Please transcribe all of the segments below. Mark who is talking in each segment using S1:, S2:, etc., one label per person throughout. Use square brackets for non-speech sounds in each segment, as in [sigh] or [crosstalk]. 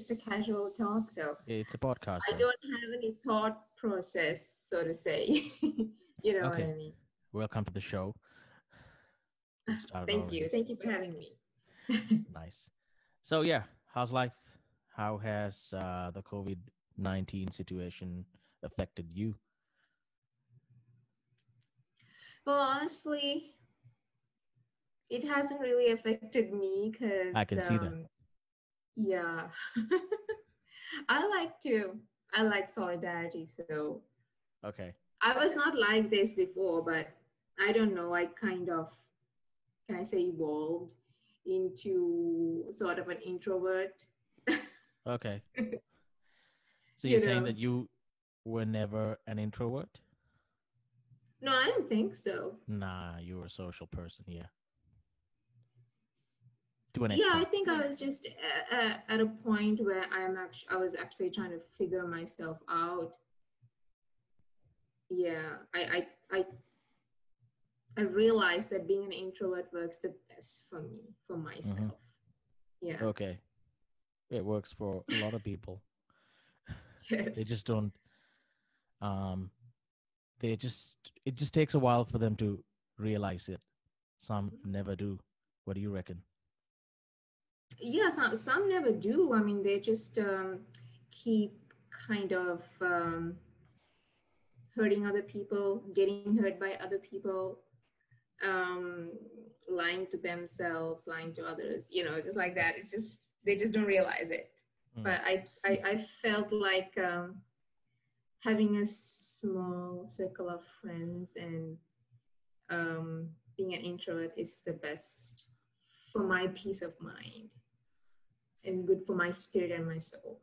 S1: just a casual talk. So
S2: It's a podcast.
S1: I don't have any thought process, so to say. [laughs] you know
S2: Okay.
S1: what I mean?
S2: Welcome to the show.
S1: Thank
S2: already.
S1: you. Thank you for having me. [laughs]
S2: Nice. So yeah, how's life? How has uh, the COVID nineteen situation affected you?
S1: Well, honestly, it hasn't really affected me because
S2: I can see that.
S1: Yeah, [laughs] I like to. I like solidarity, so
S2: Okay.
S1: I was not like this before, but I don't know. I kind of, can I say, evolved into sort of an introvert. [laughs]
S2: Okay. So
S1: You
S2: you're saying
S1: know.
S2: that you were never an introvert?
S1: No, I don't think so.
S2: Nah, you were a social person. Yeah. To an
S1: Yeah, I think I was just a- a- at a point where I'm actually I was actually trying to figure myself out. Yeah, I I I, I realized that being an introvert works the best for me for myself. Yeah.
S2: Okay. It works for a lot of people. [laughs]
S1: Yes.
S2: They just don't. Um. They just. It just takes a while for them to realize it. Some never do. What do you reckon?
S1: Yeah some, some never do. I mean they just um, keep kind of um, hurting other people getting hurt by other people um, lying to themselves lying to others you know just like that. It's just they just don't realize it.
S2: Mm.
S1: but I, I i felt like um, having a small circle of friends and um, being an introvert is the best for my peace of mind and good for my spirit and my soul.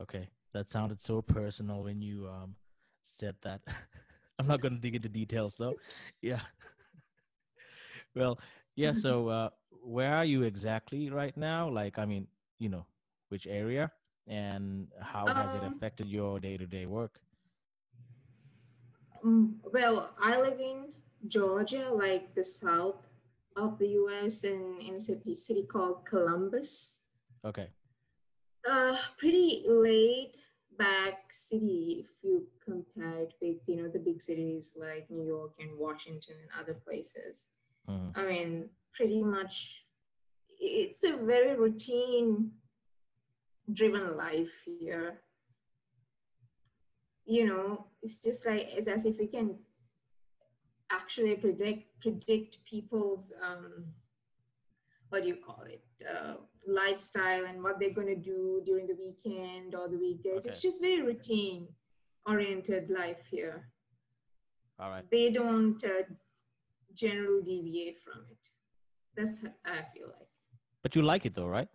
S2: Okay, that sounded so personal when you um said that. [laughs] I'm not going to dig into details though. [laughs] Yeah. [laughs] well, yeah. So, uh, where are you exactly right now? Like, I mean, you know, which area, and how has it
S1: Um,
S2: affected your day-to-day work?
S1: Um, well, I live in Georgia, like the south of the US, and in a city, called Columbus.
S2: Okay.
S1: Uh, pretty laid back city if you compare it with you know the big cities like New York and Washington and other places.
S2: Mhm.
S1: I mean, pretty much, it's a very routine driven life here. You know, it's just like it's as if we can actually predict predict people's um, what do you call it uh, lifestyle and what they're going to do during the weekend or the weekdays. It's just very routine oriented life here.
S2: All right.
S1: They don't uh, generally deviate from it. That's how I feel like.
S2: But you like it though, right?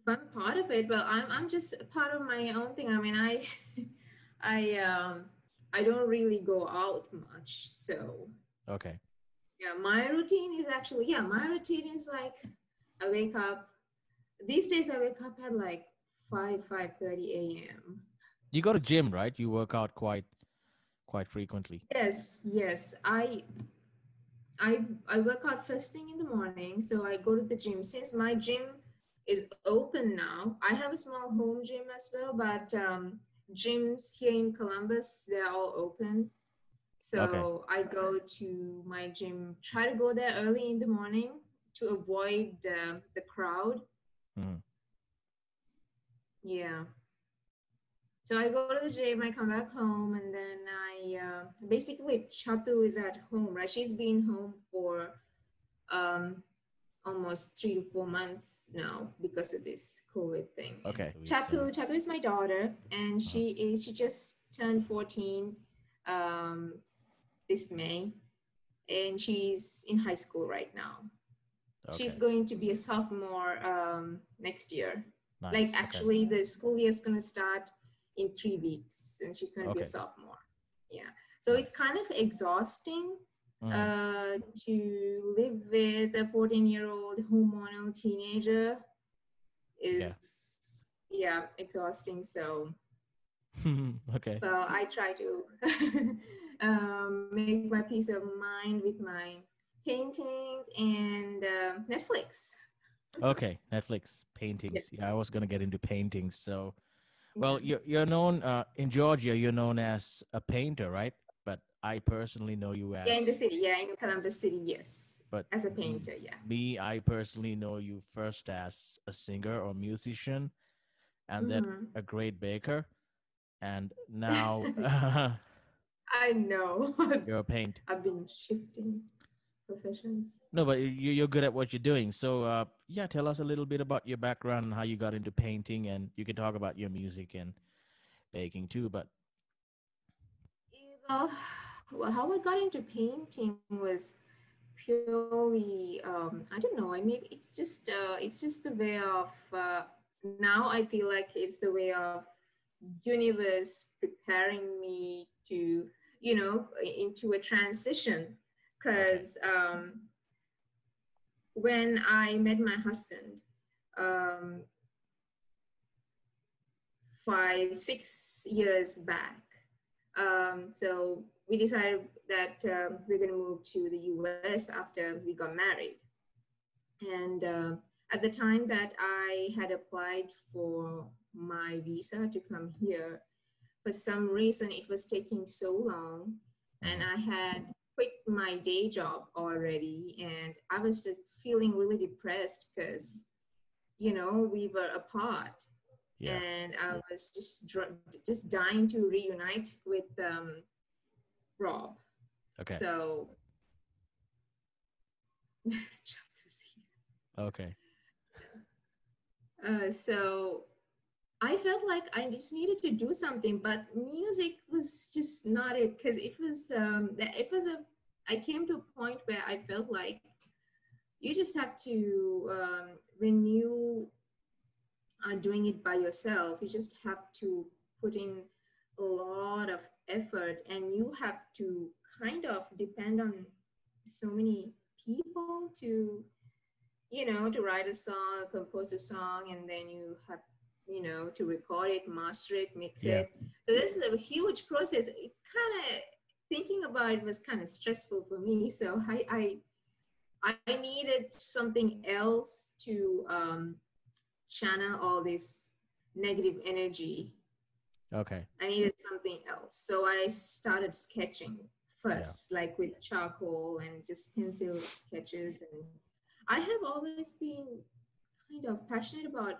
S1: if I'm part of it, well, I'm I'm just part of my own thing. I mean, I [laughs] I um I don't really go out much, so
S2: Okay.
S1: yeah, my routine is actually yeah, my routine is like I wake up. These days, I wake up at like five five thirty a.m.
S2: You go to gym, right? You work out quite, quite frequently.
S1: Yes, yes, I. I, I work out first thing in the morning, so I go to the gym. Since my gym is open now, I have a small home gym as well, but um, gyms here in Columbus, they're all open. So
S2: Okay.
S1: I go to my gym, try to go there early in the morning to avoid the, the crowd.
S2: Mhm.
S1: Yeah. So I go to the gym, I come back home, and then I uh, basically Chatu is at home, right? She's been home for um, almost three to four months now because of this COVID thing.
S2: Okay. we
S1: Chatu. Chatu is my daughter, and she is she just turned 14 um, this May, and she's in high school right now.
S2: Okay.
S1: She's going to be a sophomore um, next year.
S2: nice,
S1: Like
S2: okay.
S1: actually, the school year is gonna start in three weeks, and she's gonna be a sophomore. Yeah, so it's kind of exhausting
S2: Mhm.
S1: uh, to live with a 14 year old hormonal teenager. Is yeah, exhausting. So [laughs]
S2: okay.
S1: well, I try to [laughs] um, make my peace of mind with my paintings and uh, Netflix.
S2: Okay, Netflix paintings. Yeah, I was gonna get into paintings. So, well, you're you're known uh, in Georgia. You're known as a painter, right? I personally know you as
S1: Yeah, in the city. Yeah, in Columbus City, yes.
S2: But
S1: As a painter, yeah.
S2: me, I personally know you first as a singer or musician, and then
S1: Mhm.
S2: a great baker, and [laughs] now [laughs]
S1: I know. [laughs]
S2: you're a paint.
S1: I've been shifting professions.
S2: No, but you you're good at what you're doing. So, uh, yeah, tell us a little bit about your background and how you got into painting, and you can talk about your music and baking too. But
S1: You know, well, how I got into painting was purely um, I don't know. I mean, it's just uh, it's just the way of uh, now. I feel like it's the way of universe preparing me to you know into a transition because um, when I met my husband. Um, five six years back um, so we decided that um, we're going to move to the US after we got married. And uh, at the time that I had applied for my visa to come here, for some reason it was taking so long, and I had quit my day job already, and I was just feeling really depressed because, you know, we were apart
S2: yeah,
S1: and I was just just dying to reunite with um, Rob.
S2: okay,
S1: So, [laughs]
S2: okay,
S1: uh, so I felt like I just needed to do something, but music was just not it because it was um, it was a. I came to a point where I felt like you just have to um, when are doing it by yourself, you just have to put in a lot of effort, and you have to kind of depend on so many people to you know to write a song compose a song and then you have you know to record it master it mix
S2: Yeah.
S1: it so this is a huge process it's kind of thinking about it was kind of stressful for me so i i i needed something else to um channel all this negative energy
S2: okay,
S1: I needed something else. So I started sketching first, like with charcoal and just pencil sketches. And I have always been kind of passionate about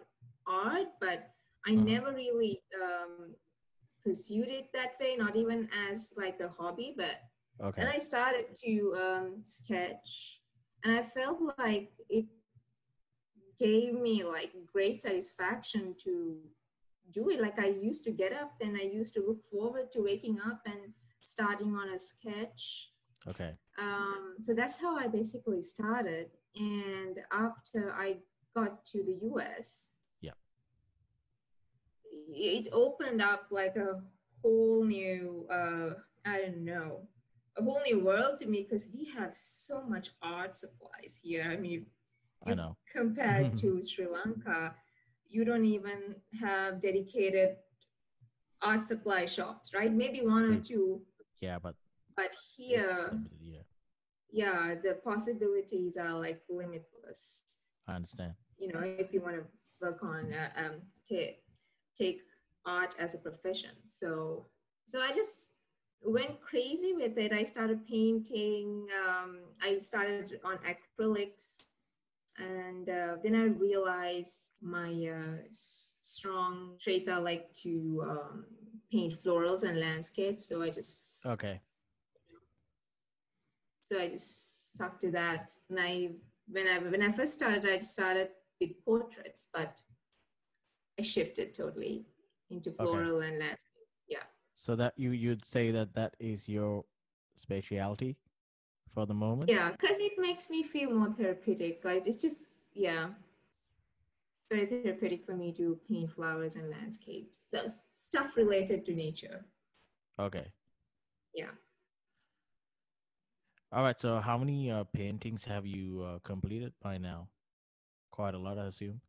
S1: art, but I
S2: Mhm.
S1: never really um, pursued it that way, not even as like a hobby. But
S2: okay,
S1: then I started to um, sketch, and I felt like it gave me like great satisfaction to do it. Like I used to get up and I used to look forward to waking up and starting on a sketch.
S2: okay,
S1: Um, so that's how I basically started. And after I got to the US,
S2: Yeah.
S1: it opened up like a whole new, uh, I don't know, a whole new world to me because we have so much art supplies here. I mean,
S2: I know.
S1: compared to [laughs] Sri Lanka, you don't even have dedicated art supply shops, right? Maybe one or two,
S2: Yeah, but
S1: but here,
S2: limited, yeah,
S1: yeah, the possibilities are like limitless.
S2: I understand.
S1: You know, if you want to work on uh, um, take take art as a profession. So, so I just went crazy with it. I started painting. Um, I started on acrylics and uh, then I realized my uh, strong traits are like to um, paint florals and landscapes. So I just
S2: Okay,
S1: So I just stuck to that. And I when I when I first started, I started with portraits, but I shifted totally into floral and landscape. Yeah.
S2: so that you you'd say that that is your specialty for the moment.
S1: Yeah, because it makes me feel more therapeutic. Like it's just yeah, very therapeutic for me to paint flowers and landscapes. So stuff related to nature.
S2: Okay.
S1: Yeah.
S2: All right. So, how many uh, paintings have you uh, completed by now? Quite a lot, I assume.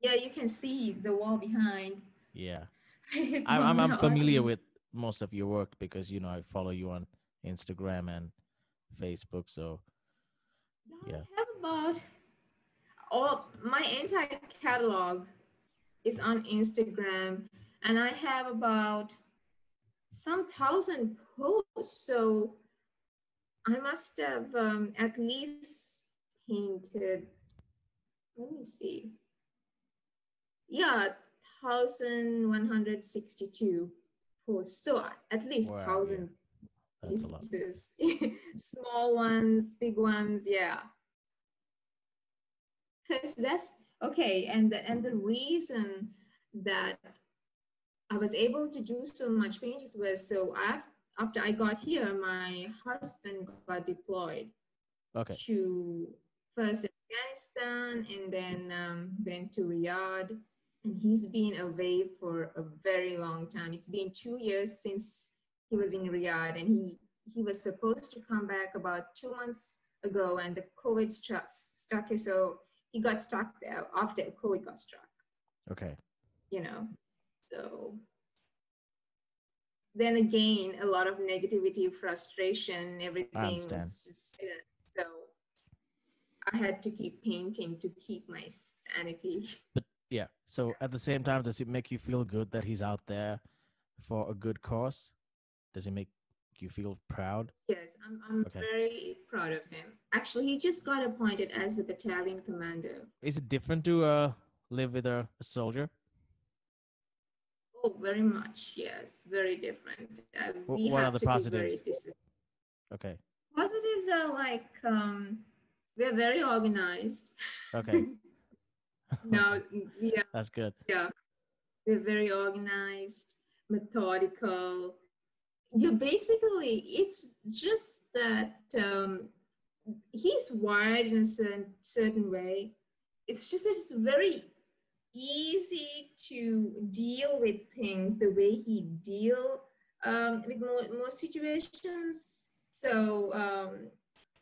S1: Yeah, you can see the wall behind.
S2: Yeah, [laughs] I'm I'm, I'm familiar with most of your work because you know I follow you on Instagram and Facebook. So
S1: no,
S2: yeah.
S1: I have about all my entire catalog is on Instagram and I have about some thousand posts. So I must have um, at least painted, let me see. Yeah, 1,162 posts. So at least
S2: wow,
S1: 1,000
S2: that's
S1: pieces. [laughs] Small ones, big ones, yeah. Because that's okay, and the, and the reason that I was able to do so much paintings was so af- after I got here, my husband got deployed
S2: Okay.
S1: to first Afghanistan and then um, then to Riyadh, and he's been away for a very long time. It's been two years since he was in Riyadh, and he he was supposed to come back about two months ago, and the COVID struck, stuck here, so he got stuck there after COVID got struck
S2: Okay.
S1: you know so then again a lot of negativity frustration everything was just you know, so i had to keep painting to keep my sanity But
S2: Yeah. So at the same time, does it make you feel good that he's out there for a good cause? Does it make you feel proud?
S1: yes i'm, I'm
S2: Okay.
S1: very proud of him actually he just got appointed as the battalion commander
S2: Is it different to uh, live with a, a soldier?
S1: oh very much yes very different uh,
S2: Wh-
S1: we
S2: what are
S1: have
S2: the
S1: to be very
S2: positives? Okay.
S1: positives are like um, we're very organized
S2: Okay. [laughs]
S1: no are
S2: That's good.
S1: yeah we're very organized methodical yeah basically it's just that um, he's wired in a certain, certain way. It's just that it's very easy to deal with things the way he deal um, with more, more situations. So um,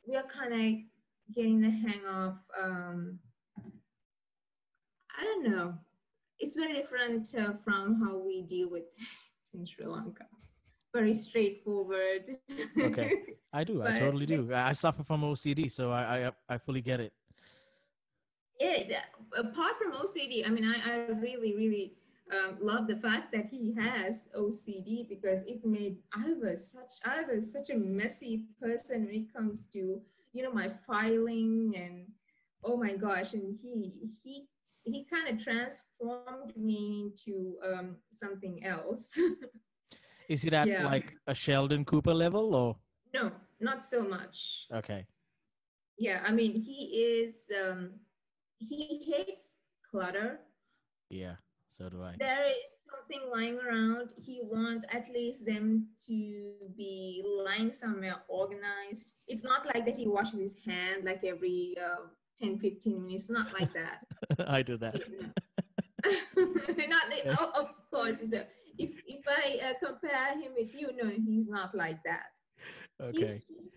S1: we are kind of getting the hang of um, i don't know. It's very different uh, from how we deal with things in Sri Lanka. Very straightforward.
S2: Okay. [laughs] I do. I totally do. I I suffer from OCD, so I I, I fully get it.
S1: yeah, apart from OCD, I mean, I, I really, really um, love the fact that he has OCD because it made I was such I was such a messy person when it comes to you know my filing and oh my gosh, and he he he kind of transformed me into um, something else. [laughs]
S2: Is it at
S1: Yeah.
S2: like a Sheldon Cooper level or
S1: no, not so much.
S2: okay?
S1: Yeah, I mean, he is, um, he hates clutter.
S2: Yeah, so do I.
S1: There is something lying around. He wants at least them to be lying somewhere organized. It's not like that he washes his hand like every uh, 10, 15 minutes. Not like that. [laughs]
S2: I do that. [laughs]
S1: not [laughs] oh, of course. It's a, if, if I uh, compare him with you, no, he's not like that. He's,
S2: Okay.
S1: he's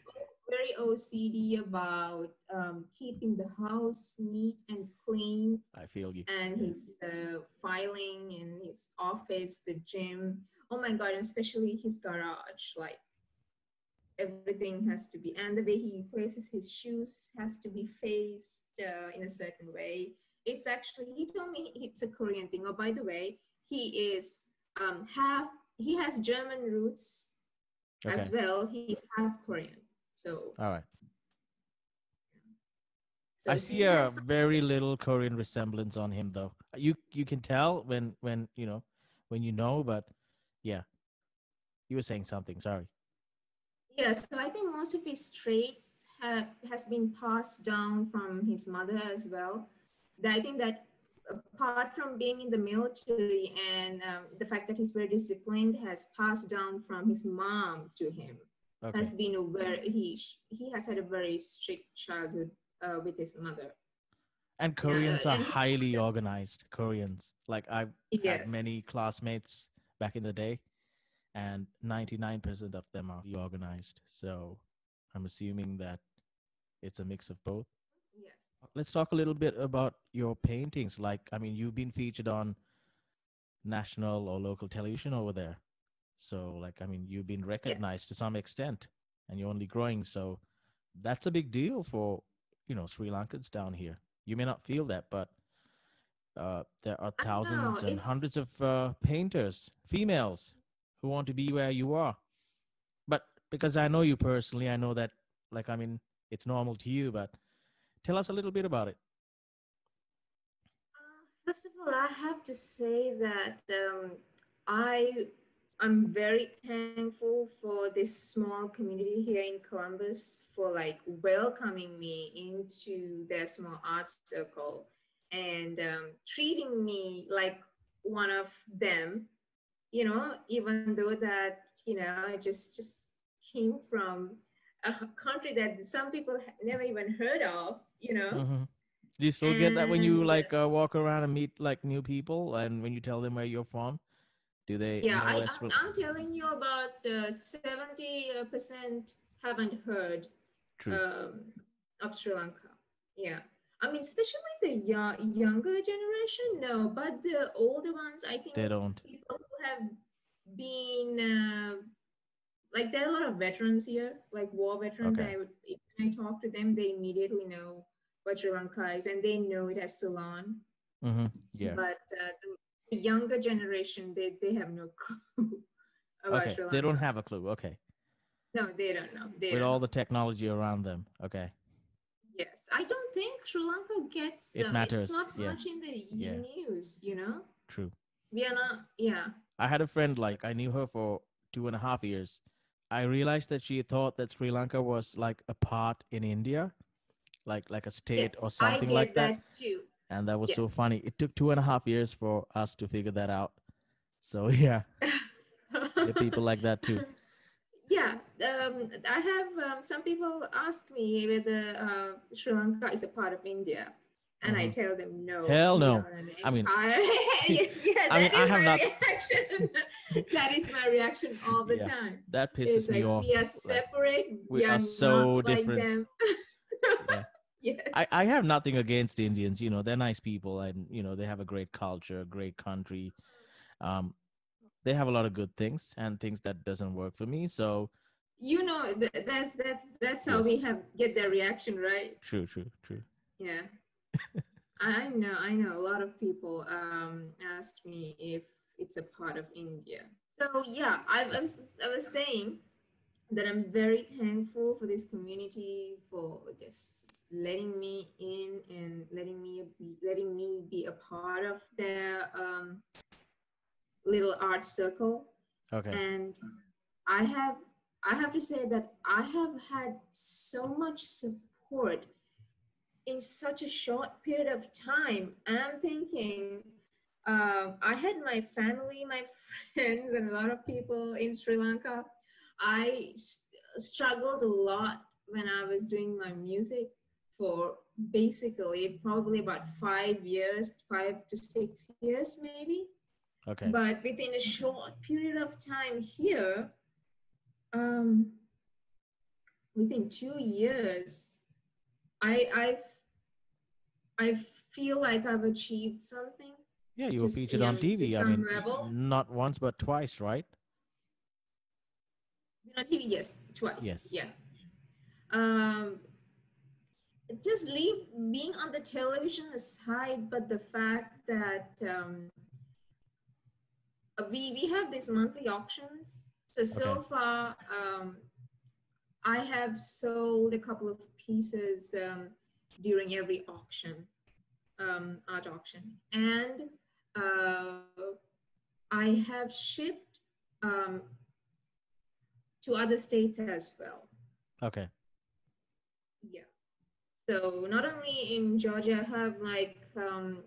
S1: very OCD about um, keeping the house neat and clean,
S2: I feel you.
S1: and his uh, filing in his office, the gym. Oh my God! and Especially his garage, like everything has to be, and the way he places his shoes has to be faced uh, in a certain way. It's actually he told me it's a Korean thing. Oh, by the way, he is um, half. He has German roots
S2: Okay.
S1: as well. He's half Korean. So,
S2: All right.
S1: so
S2: I see a very little Korean resemblance on him, though. You you can tell when when you know when you know, but yeah, you were saying something. Sorry.
S1: yeah, so I think most of his traits have has been passed down from his mother as well. I think that apart from being in the military and um, the fact that he's very disciplined has passed down from his mom to him
S2: Okay.
S1: has been a very he he has had a very strict childhood uh, with his mother.
S2: And Koreans are
S1: and
S2: highly organized. Koreans, like I've had many classmates back in the day, and ninety nine percent of them are organized. So I'm assuming that it's a mix of both.
S1: Yes.
S2: let's talk a little bit about your paintings. Like, I mean, you've been featured on national or local television over there. So, like, I mean, you've been recognized to some extent and you're only growing. So, that's a big deal for, you know, Sri Lankans down here. you may not feel that, but uh, there are
S1: know,
S2: thousands and hundreds of uh, painters, females, who want to be where you are. But because I know you personally, I know that, like, I mean, it's normal to you. But tell us a little bit about it.
S1: Uh, First of all, I have to say that um, I I'm very thankful for this small community here in Columbus for like welcoming me into their small arts circle and um, treating me like one of them. You know, even though that you know I just just came from a country that some people never even heard of. You know,
S2: hmm Do you still get that when you like uh, walk around and meet like new people, and when you tell them where you're from? Do they
S1: Yeah, I? I'm, telling you about uh, 70% haven't heard um, of Sri Lanka. Yeah. I mean, especially the yo- younger generation, no, but the older ones, I think
S2: They don't.
S1: people who have been, uh, like, there are a lot of veterans here, like war veterans.
S2: Okay.
S1: I would, when I talk to them, they immediately know what Sri Lanka is and they know it as Ceylon.
S2: hmm Yeah.
S1: But uh, the, the younger generation, they, they have no [laughs] clue about
S2: Okay.
S1: Sri
S2: They don't have a clue. Okay.
S1: No, they don't know. They
S2: With
S1: don't
S2: all
S1: know.
S2: the technology around them. Okay.
S1: Yes, I don't think Sri Lanka gets.
S2: It
S1: Uh,
S2: matters,
S1: it's not
S2: yeah,
S1: much in the
S2: yeah.
S1: news, you know.
S2: True.
S1: We are not. Yeah.
S2: I had a friend like I knew her for two and a half years. I realized that she thought that Sri Lanka was like a part in India, like like a state
S1: Yes,
S2: or
S1: I
S2: something like that.
S1: that too.
S2: And that was so funny. It took two and a half years for us to figure that out. So [laughs] yeah, [laughs] people like that too.
S1: yeah, um, I have um, some people ask me whether uh, Sri Lanka is a part of India, and I
S2: Mhm.
S1: tell them no.
S2: Hell no.
S1: are
S2: I mean- [laughs]
S1: yeah,
S2: I mean, I have
S1: my
S2: not-
S1: reaction. that is my reaction all the
S2: Yeah,
S1: time.
S2: That
S1: It's
S2: pisses me
S1: like
S2: off.
S1: we are
S2: like,
S1: separate.
S2: we are
S1: not
S2: so
S1: like
S2: different.
S1: them.
S2: Yeah.
S1: yes.
S2: I, I have nothing against Indians. You know, they're nice people and, you know, they have a great culture, great country. Um, they have a lot of good things and things that doesn't work for me. So
S1: you know th- that's that's that's how we have get their reaction right
S2: true, true, true.
S1: yeah [laughs] i know i know a lot of people um asked me if it's a part of india so yeah i was i was saying that i'm very thankful for this community for just letting me in and letting me be letting me be a part of their um little art circle
S2: Okay.
S1: and i have i have to say that i have had so much support in such a short period of time and i'm thinking um, i had my family my [laughs] friends and a lot of people in sri lanka i s- struggled a lot when i was doing my music for basically probably about five years five to six years maybe
S2: Okay.
S1: but within a short period of time here um within two years i i've i feel like i've achieved something
S2: Yeah, you were featured on
S1: I mean, to
S2: TV. I mean,
S1: level.
S2: not once but twice, right?
S1: On tv yes twice
S2: Yes.
S1: yeah um just leave being on the television aside but the fact that um we we have these monthly auctions so so
S2: Okay.
S1: far um i have sold a couple of pieces um, during every auction um, art auction and uh, i have shipped um, to other states as well
S2: Okay.
S1: yeah so not only in georgia i have like um,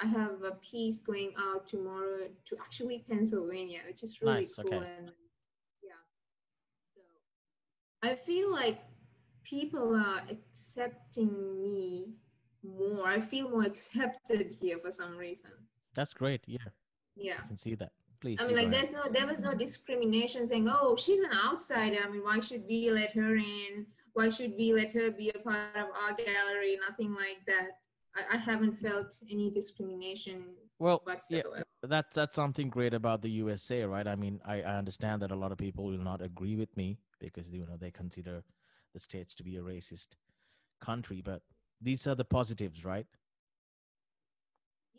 S1: i have a piece going out tomorrow to actually pennsylvania which is really
S2: Nice,
S1: cool
S2: okay.
S1: and yeah so i feel like people are accepting me more i feel more [laughs] accepted here for some reason
S2: That's great. Yeah,
S1: yeah
S2: I can see that. Please.
S1: I mean, like, there's no, there was no discrimination saying, oh, she's an outsider. I mean, why should we let her in? Why should we let her be a part of our gallery? Nothing like that. I, I haven't felt any discrimination
S2: Well, yeah, that's that's something great about the USA, right? I mean, I, I understand that a lot of people will not agree with me because you know they consider the states to be a racist country, but these are the positives, right?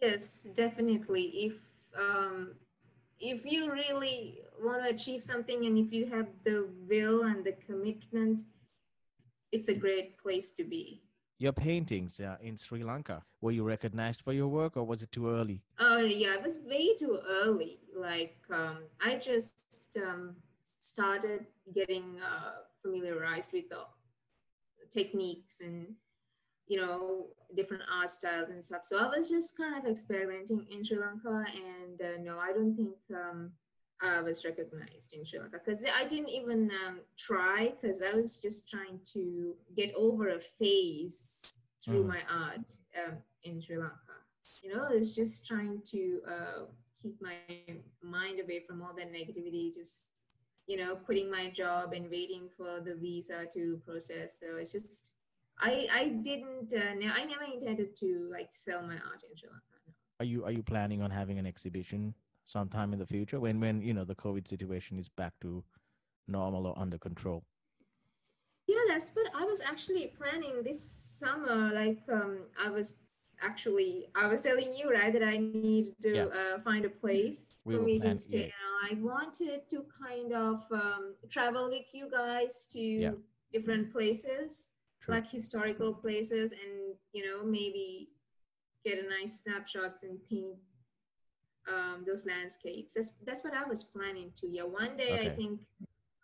S1: Yes, definitely. If um, if you really want to achieve something and if you have the will and the commitment, it's a great place to be.
S2: Your paintings uh, in Sri Lanka, were you recognized for your work or was it too early?
S1: Oh, yeah, it was way too early. Like, um, I just um, started getting uh, familiarized with the techniques and you know different art styles and stuff. So i was just kind of experimenting in sri lanka and uh, no i don't think um, i was recognized in sri lanka because i didn't even um, try because i was just trying to get over a phase through mm. my art um, in sri lanka. You know it's just trying to uh, keep my mind away from all that negativity just you know quitting my job and waiting for the visa to process. So it's just I I didn't. Uh, no, I never intended to like sell my art in Sri Lanka. No.
S2: Are you are you planning on having an exhibition sometime in the future when when you know the COVID situation is back to normal or under control?
S1: Yeah, that's what I was actually planning this summer. Like um, I was actually I was telling you right that I need to yeah. uh, find a place we for me to stay. Yeah. I wanted to kind of um, travel with you guys to yeah. different places True. like historical places and you know maybe get a nice snapshots and paint um, those landscapes that's that's what i was planning to yeah one day okay. i think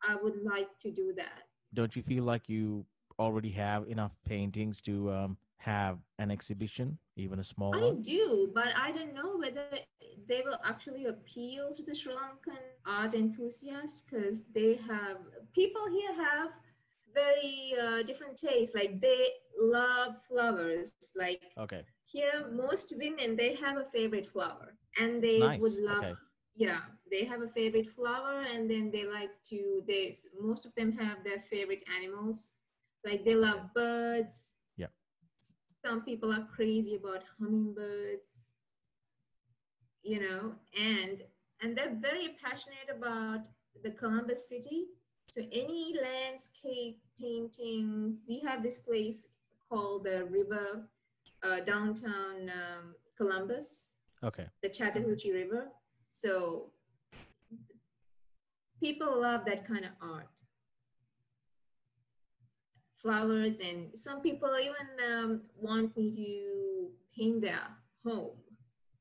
S1: i would like to do that
S2: don't you feel like you already have enough paintings to um, have an exhibition even a small
S1: I
S2: one?
S1: do, but I don't know whether they will actually appeal to the Sri Lankan art enthusiasts because they have people here have very uh, different tastes. Like they love flowers. Like
S2: okay,
S1: here most women they have a favorite flower, and they nice. would love. Okay. Yeah, they have a favorite flower, and then they like to. They most of them have their favorite animals. Like they love birds.
S2: Yeah.
S1: Some people are crazy about hummingbirds. You know, and and they're very passionate about the Columbus city so any landscape paintings, we have this place called the river, uh, downtown um, Columbus.
S2: Okay.
S1: The Chattahoochee River. So people love that kind of art. Flowers and some people even um, want me to paint their home.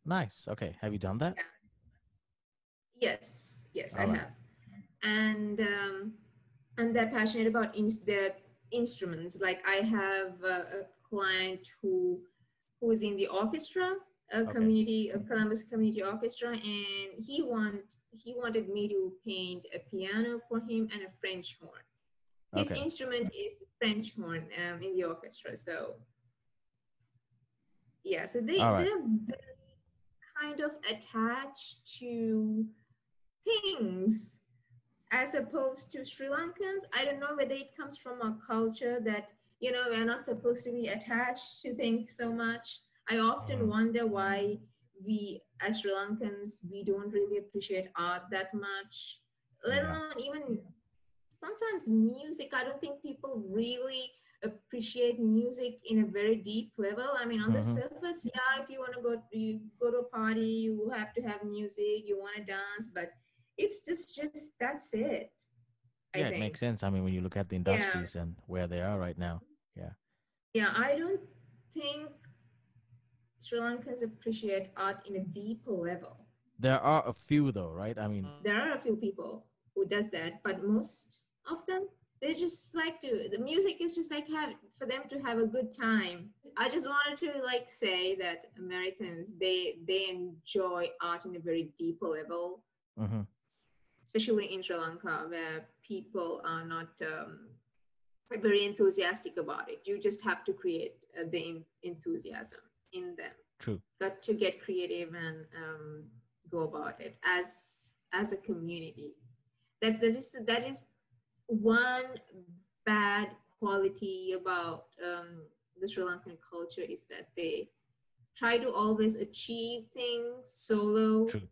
S2: Nice. Okay. Have you done that? Yeah.
S1: Yes. Yes, All I right. have. And um, and they're passionate about in, their instruments. Like I have a, a client who who is in the orchestra, a okay. community, a Columbus Community Orchestra, and he want he wanted me to paint a piano for him and a French horn. His okay. instrument is French horn um, in the orchestra. So yeah, so they, right. they're very kind of attached to things as opposed to Sri Lankans. I don't know whether it comes from a culture that, you know, we're not supposed to be attached to things so much. I often mm-hmm. wonder why we, as Sri Lankans, we don't really appreciate art that much, let alone even sometimes music. I don't think people really appreciate music in a very deep level. I mean, on mm-hmm. the surface, yeah, if you want to go, you go to a party, you have to have music, you want to dance, but it's just just that's it.
S2: I yeah, think. it makes sense. I mean, when you look at the industries yeah. and where they are right now, yeah.
S1: Yeah, I don't think Sri Lankans appreciate art in a deeper level.
S2: There are a few, though, right? I mean,
S1: there are a few people who does that, but most of them they just like to. The music is just like have for them to have a good time. I just wanted to like say that Americans they they enjoy art in a very deeper level.
S2: Mm-hmm
S1: especially in Sri Lanka, where people are not um, very enthusiastic about it. You just have to create uh, the in- enthusiasm in them.
S2: True.
S1: Got to get creative and um, go about it as as a community. That's that is that is one bad quality about um, the Sri Lankan culture is that they try to always achieve things solo.
S2: True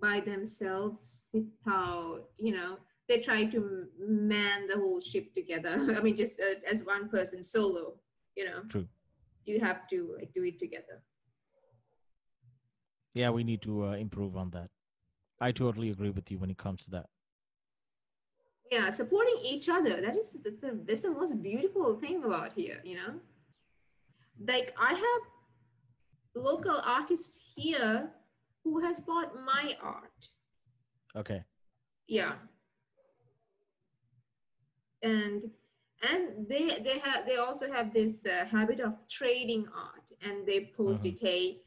S1: by themselves without, you know, they try to man the whole ship together. [laughs] I mean, just uh, as one person solo, you know.
S2: True.
S1: you have to like do it together
S2: yeah we need to uh, improve on that i totally agree with you when it comes to that
S1: yeah supporting each other that is that's the, that's the most beautiful thing about here you know like i have local artists here who has bought my art.
S2: Okay.
S1: Yeah. And and they they have they also have this uh, habit of trading art. And they post
S2: Mhm.
S1: it hey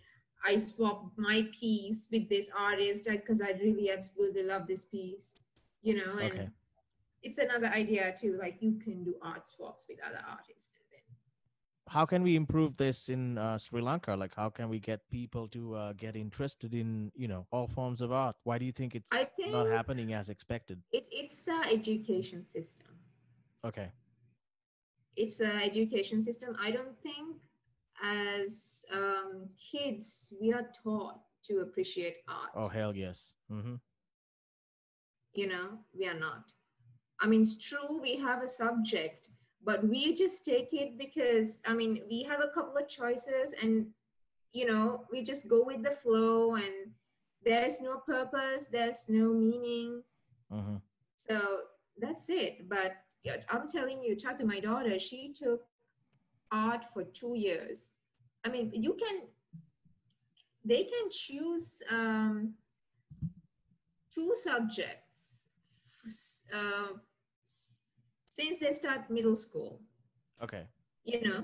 S1: i swapped my piece with this artist because i really absolutely love this piece you know and
S2: Okay.
S1: it's another idea too like you can do art swaps with other artists
S2: how can we improve this in uh, sri lanka? Like how can we get people to uh, get interested in you know all forms of art? Why do you think it's
S1: I
S2: not happening as expected?
S1: it, it's a education system.
S2: Okay.
S1: It's a education system. I don't think as um, kids we are taught to appreciate art.
S2: Oh hell yes. Mm-hmm.
S1: you know we are not. I mean it's true we have a subject but we just take it because i mean we have a couple of choices and you know we just go with the flow and there's no purpose there's no meaning.
S2: Mm-hmm.
S1: so that's it. But i'm telling you talk to my daughter she took art for two years. I mean you can they can choose um, two subjects uh, since they start middle school
S2: okay
S1: you know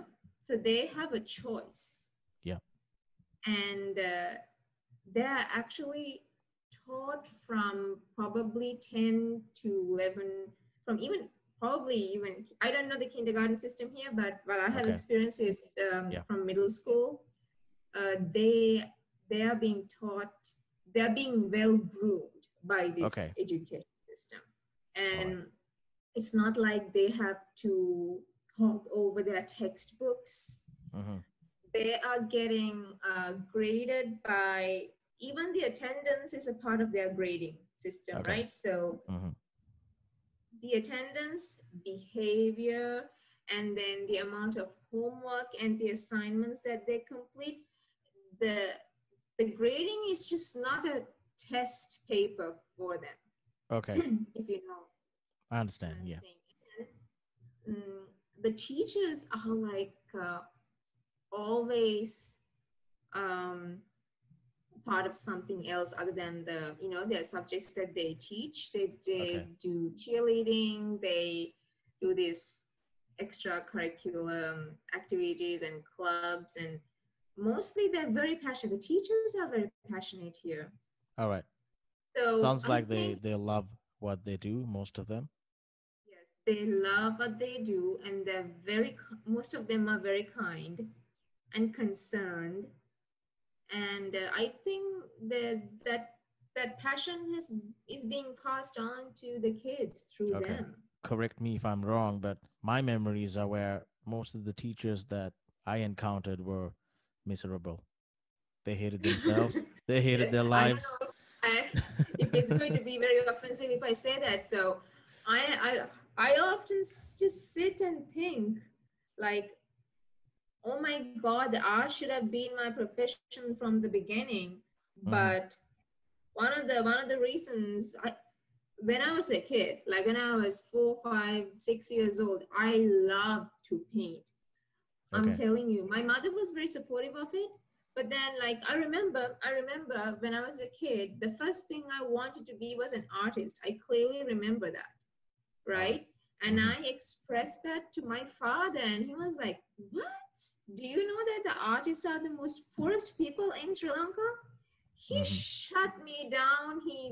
S1: so they have a choice
S2: Yeah.
S1: and uh, they're actually taught from probably 10 to 11 from even probably even i don't know the kindergarten system here but what i have
S2: Okay.
S1: experiences um,
S2: Yeah.
S1: from middle school uh, they they are being taught they're being well groomed by this
S2: Okay.
S1: education system and it's not like they have to hog over their textbooks
S2: mm-hmm.
S1: they are getting uh, graded by even the attendance is a part of their grading system
S2: Okay.
S1: right so
S2: Mm-hmm.
S1: the attendance behavior and then the amount of homework and the assignments that they complete the the grading is just not a test paper for them
S2: okay [clears throat]
S1: if you know
S2: i understand yeah.
S1: And, mm, the teachers are like uh, always um, part of something else other than the you know their subjects that they teach. They they
S2: Okay.
S1: do cheerleading. They do these extracurricular activities and clubs and mostly they're very passionate. The teachers are very passionate here.
S2: all right
S1: So
S2: sounds
S1: I
S2: like they they love what they do most of them
S1: they love what they do, and they're very. Most of them are very kind and concerned, and uh, I think that that that passion is is being passed on to the kids through
S2: Okay.
S1: them.
S2: correct me if i'm wrong but my memories are where most of the teachers that i encountered were miserable they hated themselves [laughs] they hated
S1: Yes,
S2: their lives
S1: I- it's going to be very [laughs] offensive if I say that. So I I I often just sit and think like, oh my God, the art should have been my profession from the beginning.
S2: Mhm.
S1: But one of the one of the reasons I when I was a kid, like when I was four, five, six years old, I loved to paint. I'm telling you, my mother was very supportive of it. But then, like, I remember, I remember when I was a kid, the first thing I wanted to be was an artist. I clearly remember that, right? And
S2: Mhm.
S1: I expressed that to my father, and he was like, What? Do you know that the artists are the most poorest people in Sri Lanka? He
S2: Mhm.
S1: shut me down. He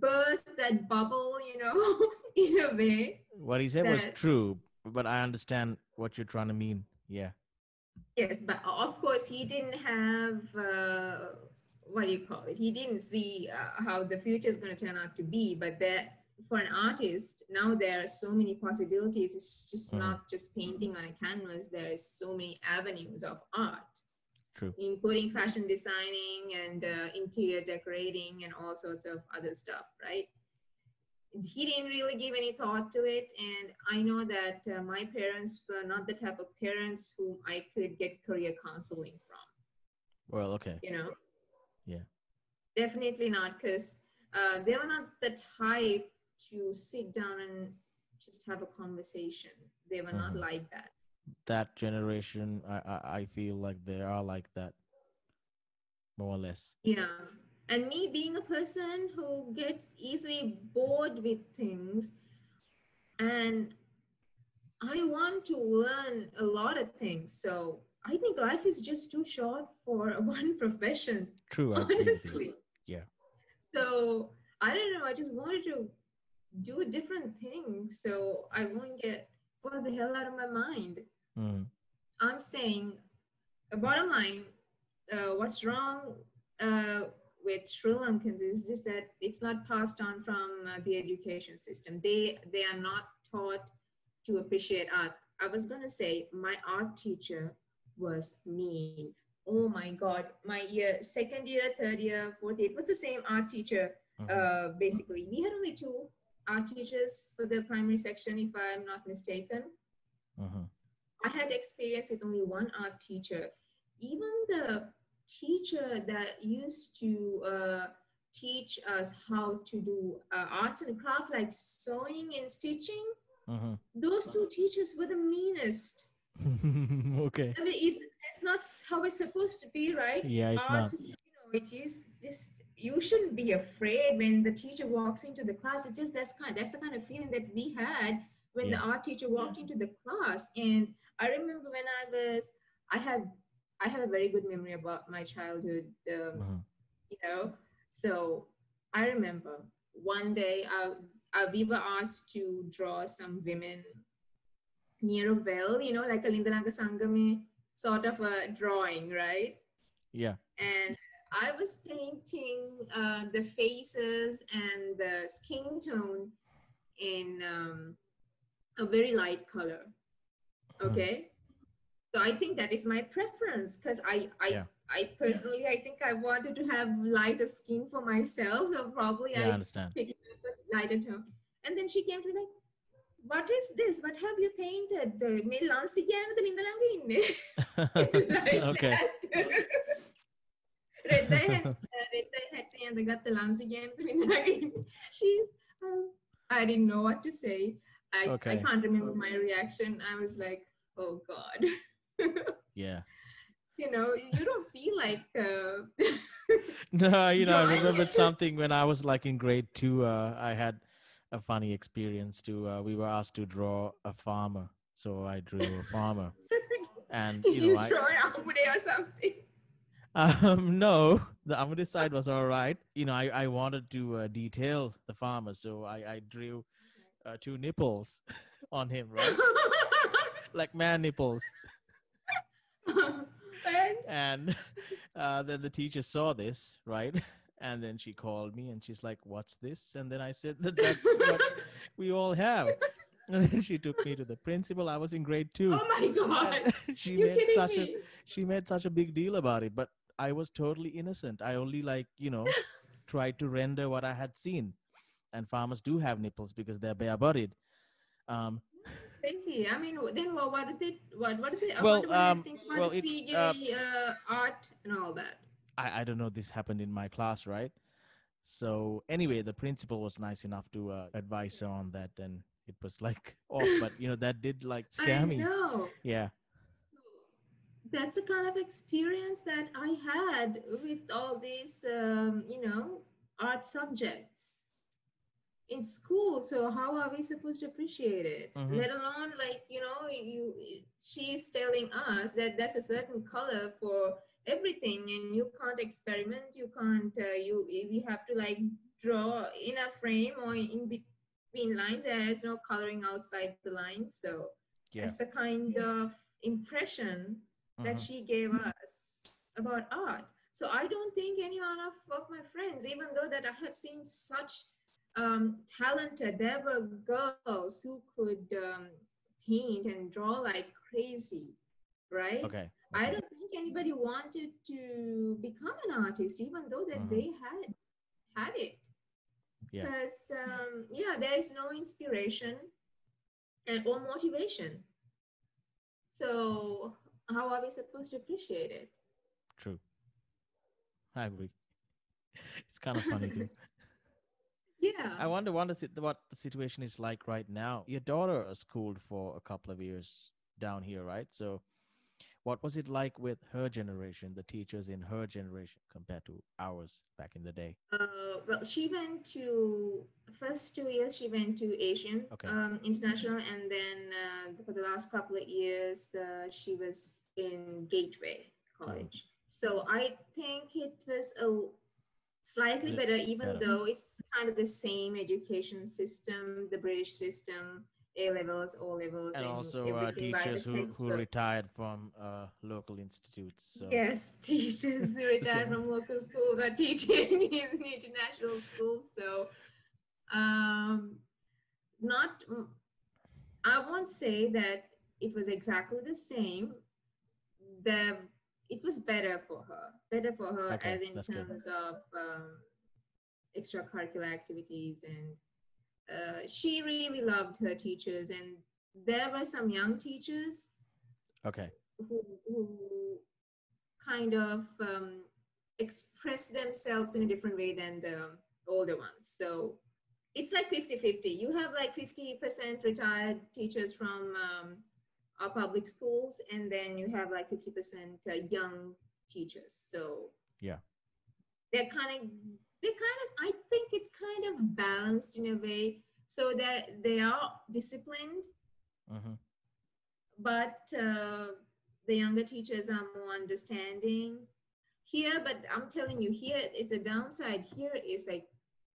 S1: burst that bubble, you know, [laughs] in a way.
S2: what he said was true but i understand what you're trying to mean yeah
S1: Yes, but of course he didn't have uh, what do you call it? He didn't see uh, how the future is going to turn out to be. But that for an artist now there are so many possibilities. It's just
S2: Mhm.
S1: not just painting on a canvas. There is so many avenues of art,
S2: true
S1: including fashion designing and uh, interior decorating and all sorts of other stuff. Right? he didn't really give any thought to it and i know that uh, my parents were not the type of parents whom i could get career counseling from
S2: Well, okay.
S1: you know
S2: Yeah.
S1: definitely not because uh, they were not the type to sit down and just have a conversation they were not
S2: Mhm.
S1: like that
S2: That generation, I, I I feel like they are like that, more or less.
S1: yeah and me being a person who gets easily bored with things and i want to learn a lot of things so i think life is just too short for [laughs] one profession
S2: True. I agree with you.
S1: honestly
S2: Yeah.
S1: so i don't know i just wanted to do a different thing so i won't get bored the hell out of my mind
S2: Mm,
S1: I'm saying, uh, bottom line, uh, what's wrong uh, with Sri Lankans is just that it's not passed on from uh, the education system. They they are not taught to appreciate art. I was gonna say my art teacher was mean. Oh my god, my year, second year, third year, fourth year, it was the same art teacher.
S2: mhm.
S1: Uh, basically, we had only two art teachers for the primary section, if I'm not mistaken.
S2: Mhm.
S1: I had experience with only one art teacher. Even the teacher that used to uh, teach us how to do uh, arts and craft like sewing and stitching,
S2: Mhm.
S1: those two teachers were the meanest. [laughs]
S2: okay.
S1: I mean, it's, it's not how it's supposed to be, right?
S2: Yeah, it's not.
S1: Is, you know, it is just you shouldn't be afraid when the teacher walks into the class. It's just that's kind that's the kind of feeling that we had when the art teacher walked into the class. And I remember when I was I have I have a very good memory about my childhood. Um,
S2: Mhm.
S1: you know, so I remember one day I, I we were asked to draw some women near a well, you know, like a Lindalanga Sangame sort of a drawing, right?
S2: Yeah.
S1: and I was painting uh, the faces and the skin tone in um, a very light color.
S2: Mhm.
S1: Okay, so I think that is my preference because I I,
S2: Yeah.
S1: I personally I think I wanted to have lighter skin for myself, so probably
S2: Yeah, I
S1: I
S2: understand.
S1: picked up a lighter tone. And then she came to me like, "What is this? What have you painted? The මේ ලාන්සි ගෑනුද නිඳලඟ [laughs] [laughs] [laughs] Redde,
S2: Redde
S1: had me and I got the again. [laughs] She's, um, I didn't know what to say. I,
S2: okay.
S1: I can't remember my reaction. I was like, oh God. [laughs]
S2: yeah.
S1: You know, you don't feel like. Uh, [laughs]
S2: no, you know, I remembered something when I was like in grade two. Uh, I had a funny experience too. Uh, we were asked to draw a farmer. So I drew a farmer. And,
S1: Did
S2: you, know, you
S1: I, draw an or something?
S2: Um, [laughs] no, the Amudi side was all right. You know, I, I wanted to uh, detail the farmer, so I, I drew uh, two nipples [laughs] on him, right? [laughs] like man nipples.
S1: and
S2: uh, then the teacher saw this, right? And then she called me and she's like, What's this? And then I said that that's what we all have. And then she took me to the principal. I was in grade two.
S1: oh my god
S2: she
S1: you
S2: made such a
S1: me
S2: she made such a big deal about it but i was totally innocent. I only like you know [laughs] tried to render what i had seen. And farmers do have nipples because they're bare bodied um
S1: crazy. I mean then what, what did they what what did they
S2: Well,
S1: what
S2: um,
S1: think about
S2: well, uh,
S1: uh, art and all that?
S2: I, I don't know. This happened in my class right? So anyway the principal was nice enough to uh, advise her on that and it was like off. But you know that did like [laughs] scare me. yeah
S1: That's the kind of experience that I had with all these, um, you know, art subjects in school. So how are we supposed to appreciate it?
S2: Mhm.
S1: Let alone, like, you know, you she's telling us that that's a certain color for everything, and you can't experiment. You can't. Uh, you we have to like draw in a frame or in between lines. There's no coloring outside the lines. So
S2: yeah
S1: that's the kind of impression that
S2: Mhm.
S1: she gave us about art. So I don't think any one of, of my friends, even though that I have seen such um, talented, there were girls who could um, paint and draw like crazy, right?
S2: okay
S1: I don't think anybody wanted to become an artist, even though that
S2: Mhm.
S1: they had had it.
S2: Yeah.
S1: because um, yeah there is no inspiration and or motivation so how are we supposed to appreciate it
S2: True. I agree. [laughs] It's kind of funny too. [laughs]
S1: yeah
S2: I wonder what, is it, what the situation is like right now. Your daughter uh, schooled for a couple of years down here, right? So, what was it like with her generation, the teachers in her generation, compared to ours back in the day?
S1: uh, well she went to first two years she went to asian
S2: Okay.
S1: um, international and then uh, for the last couple of years uh, she was in gateway college so i think it was a slightly better even
S2: better.
S1: though it's kind of the same education system the british system a levels o levels
S2: And also uh,
S1: everything by the
S2: teachers who, who retired from uh, local institutes. So.
S1: Yes, [laughs] teachers who [laughs] retired from local schools are teaching [laughs] in international schools. So, um, not, I won't say that it was exactly the same. The it was better for her, better for her
S2: Okay,
S1: as in
S2: that's good.
S1: terms of um, extracurricular activities, and uh, she really loved her teachers. And there were some young teachers
S2: Okay.
S1: who, who kind of um, express themselves in a different way than the older ones. So it's like 50 50. You have like 50% retired teachers from um, our public schools, and then you have like 50% uh, young teachers. So
S2: Yeah.
S1: they're kind of, they kind of, I think it's kind of balanced in a way so that they are disciplined
S2: hmm
S1: but uh, the younger teachers are more understanding. Here but i'm telling you here it's a downside. Here is like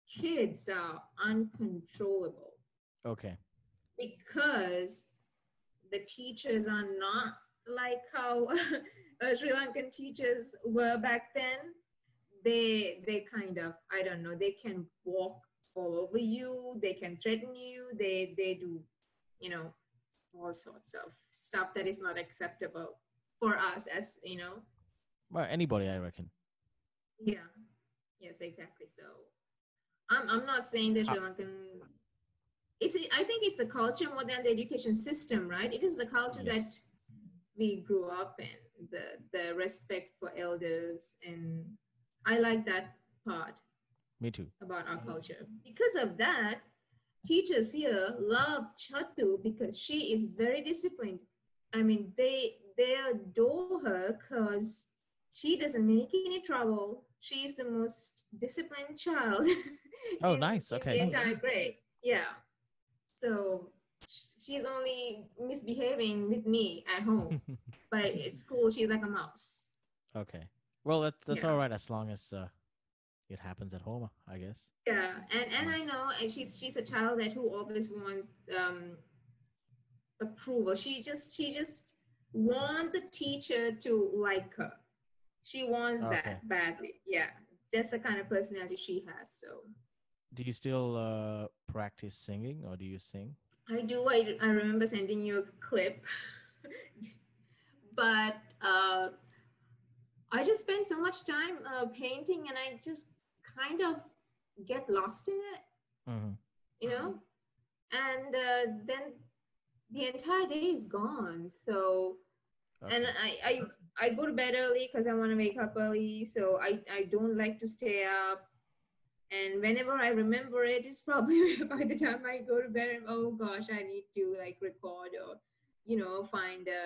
S1: kids are uncontrollable.
S2: Okay.
S1: because the teachers are not like how [laughs] uh, sri lankan teachers were back then they they kind of i don't know they can walk all over you they can threaten you they they do you know all sorts of stuff that is not acceptable for us as you know.
S2: Well, anybody, I reckon.
S1: yeah. Yes exactly. So i'm, I'm not saying the sri ah. lankan it's i think it's the culture more than the education system right? It is the culture that we grew up in the the respect for elders and i like that part
S2: Me too.
S1: about our culture. Because of that, teachers here love Chatu because she is very disciplined. I mean, they they adore her because she doesn't make any trouble. She is the most disciplined child. [laughs]
S2: Oh,
S1: in-
S2: nice. Okay.
S1: The entire grade. Yeah. So she's only misbehaving with me at home, [laughs] but at school she's like a mouse.
S2: okay. Well, that's that's
S1: Yeah.
S2: all right as long as uh, it happens at home, I guess.
S1: Yeah, and and I know, and she's she's a child that who always wants um, approval. She just she just want the teacher to like her. She wants
S2: Okay.
S1: that badly. Yeah, that's the kind of personality she has. So
S2: Do you still uh, practice singing, or do you sing?
S1: I do. I I remember sending you a clip, [laughs] but uh, I just spend so much time uh, painting, and I just kind of get lost in it.
S2: hmm
S1: you know? And uh, then the entire day is gone so and I, I i go to bed early because i want to wake up early so i i don't like to stay up. And whenever i remember it it's probably [laughs] by the time i go to bed and oh gosh i need to like record or you know find a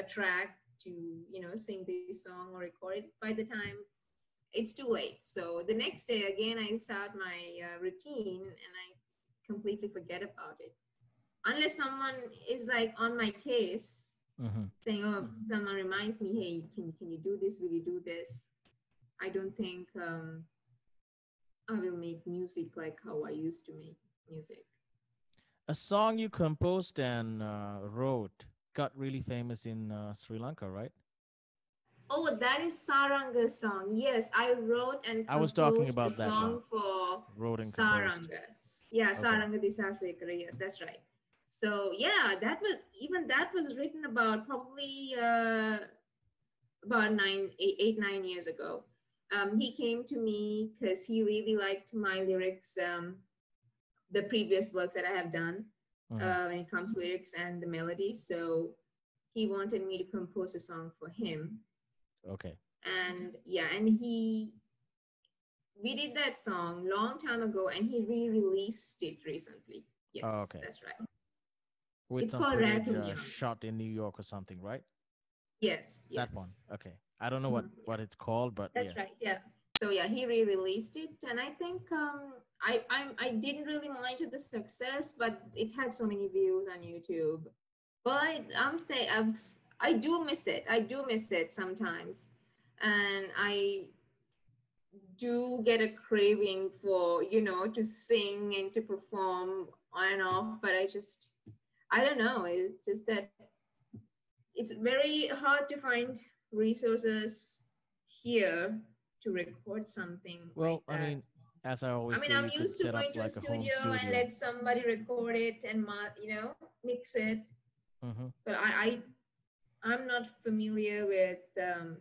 S1: a track to you know sing this song or record it. By the time it's too late. So the next day again i start my uh, routine and i completely forget about it. Unless someone is like on my case
S2: hmm
S1: saying oh someone reminds me hey can, can you do this? Will you do this? I don't think um, i will make music like how i used to make music.
S2: A song you composed and uh, wrote got really famous in uh, Sri Lanka, right?
S1: oh that is saranga song yes i wrote and
S2: I was talking
S1: composed
S2: about that one.
S1: song for
S2: Wrote and composed.
S1: saranga yeah
S2: Okay.
S1: Saranga Dissasekara yes that's right so yeah that was even that was written about probably uh, about nine eight, eight nine years ago um, he came to me because he really liked my lyrics, um, the previous works that I have done
S2: Mhm.
S1: uh, when it comes to lyrics and the melody. So he wanted me to compose a song for him.
S2: okay.
S1: And yeah, and he, we did that song long time ago and he re-released it recently. Yes,
S2: Oh, okay.
S1: that's right.
S2: With
S1: It's called
S2: footage uh, shot in New York or something, right?
S1: Yes, yes.
S2: That one. Okay. I don't know what
S1: Mhm.
S2: what it's called, but
S1: That's
S2: yeah.
S1: right. Yeah. So yeah, he re-released it, and I think um, I I'm, I didn't really monitor the success, but it had so many views on YouTube. But I'm saying I'm, I do miss it. I do miss it sometimes, and I do get a craving for you know to sing and to perform on and off. But I just I don't know. It's just that it's very hard to find resources here to record something.
S2: Well,
S1: like
S2: I mean, as I always
S1: I mean,
S2: say,
S1: I'm used to going to a
S2: like a home
S1: studio,
S2: studio.
S1: and let somebody record it and you know mix it.
S2: hmm
S1: But I, I I'm not familiar with um,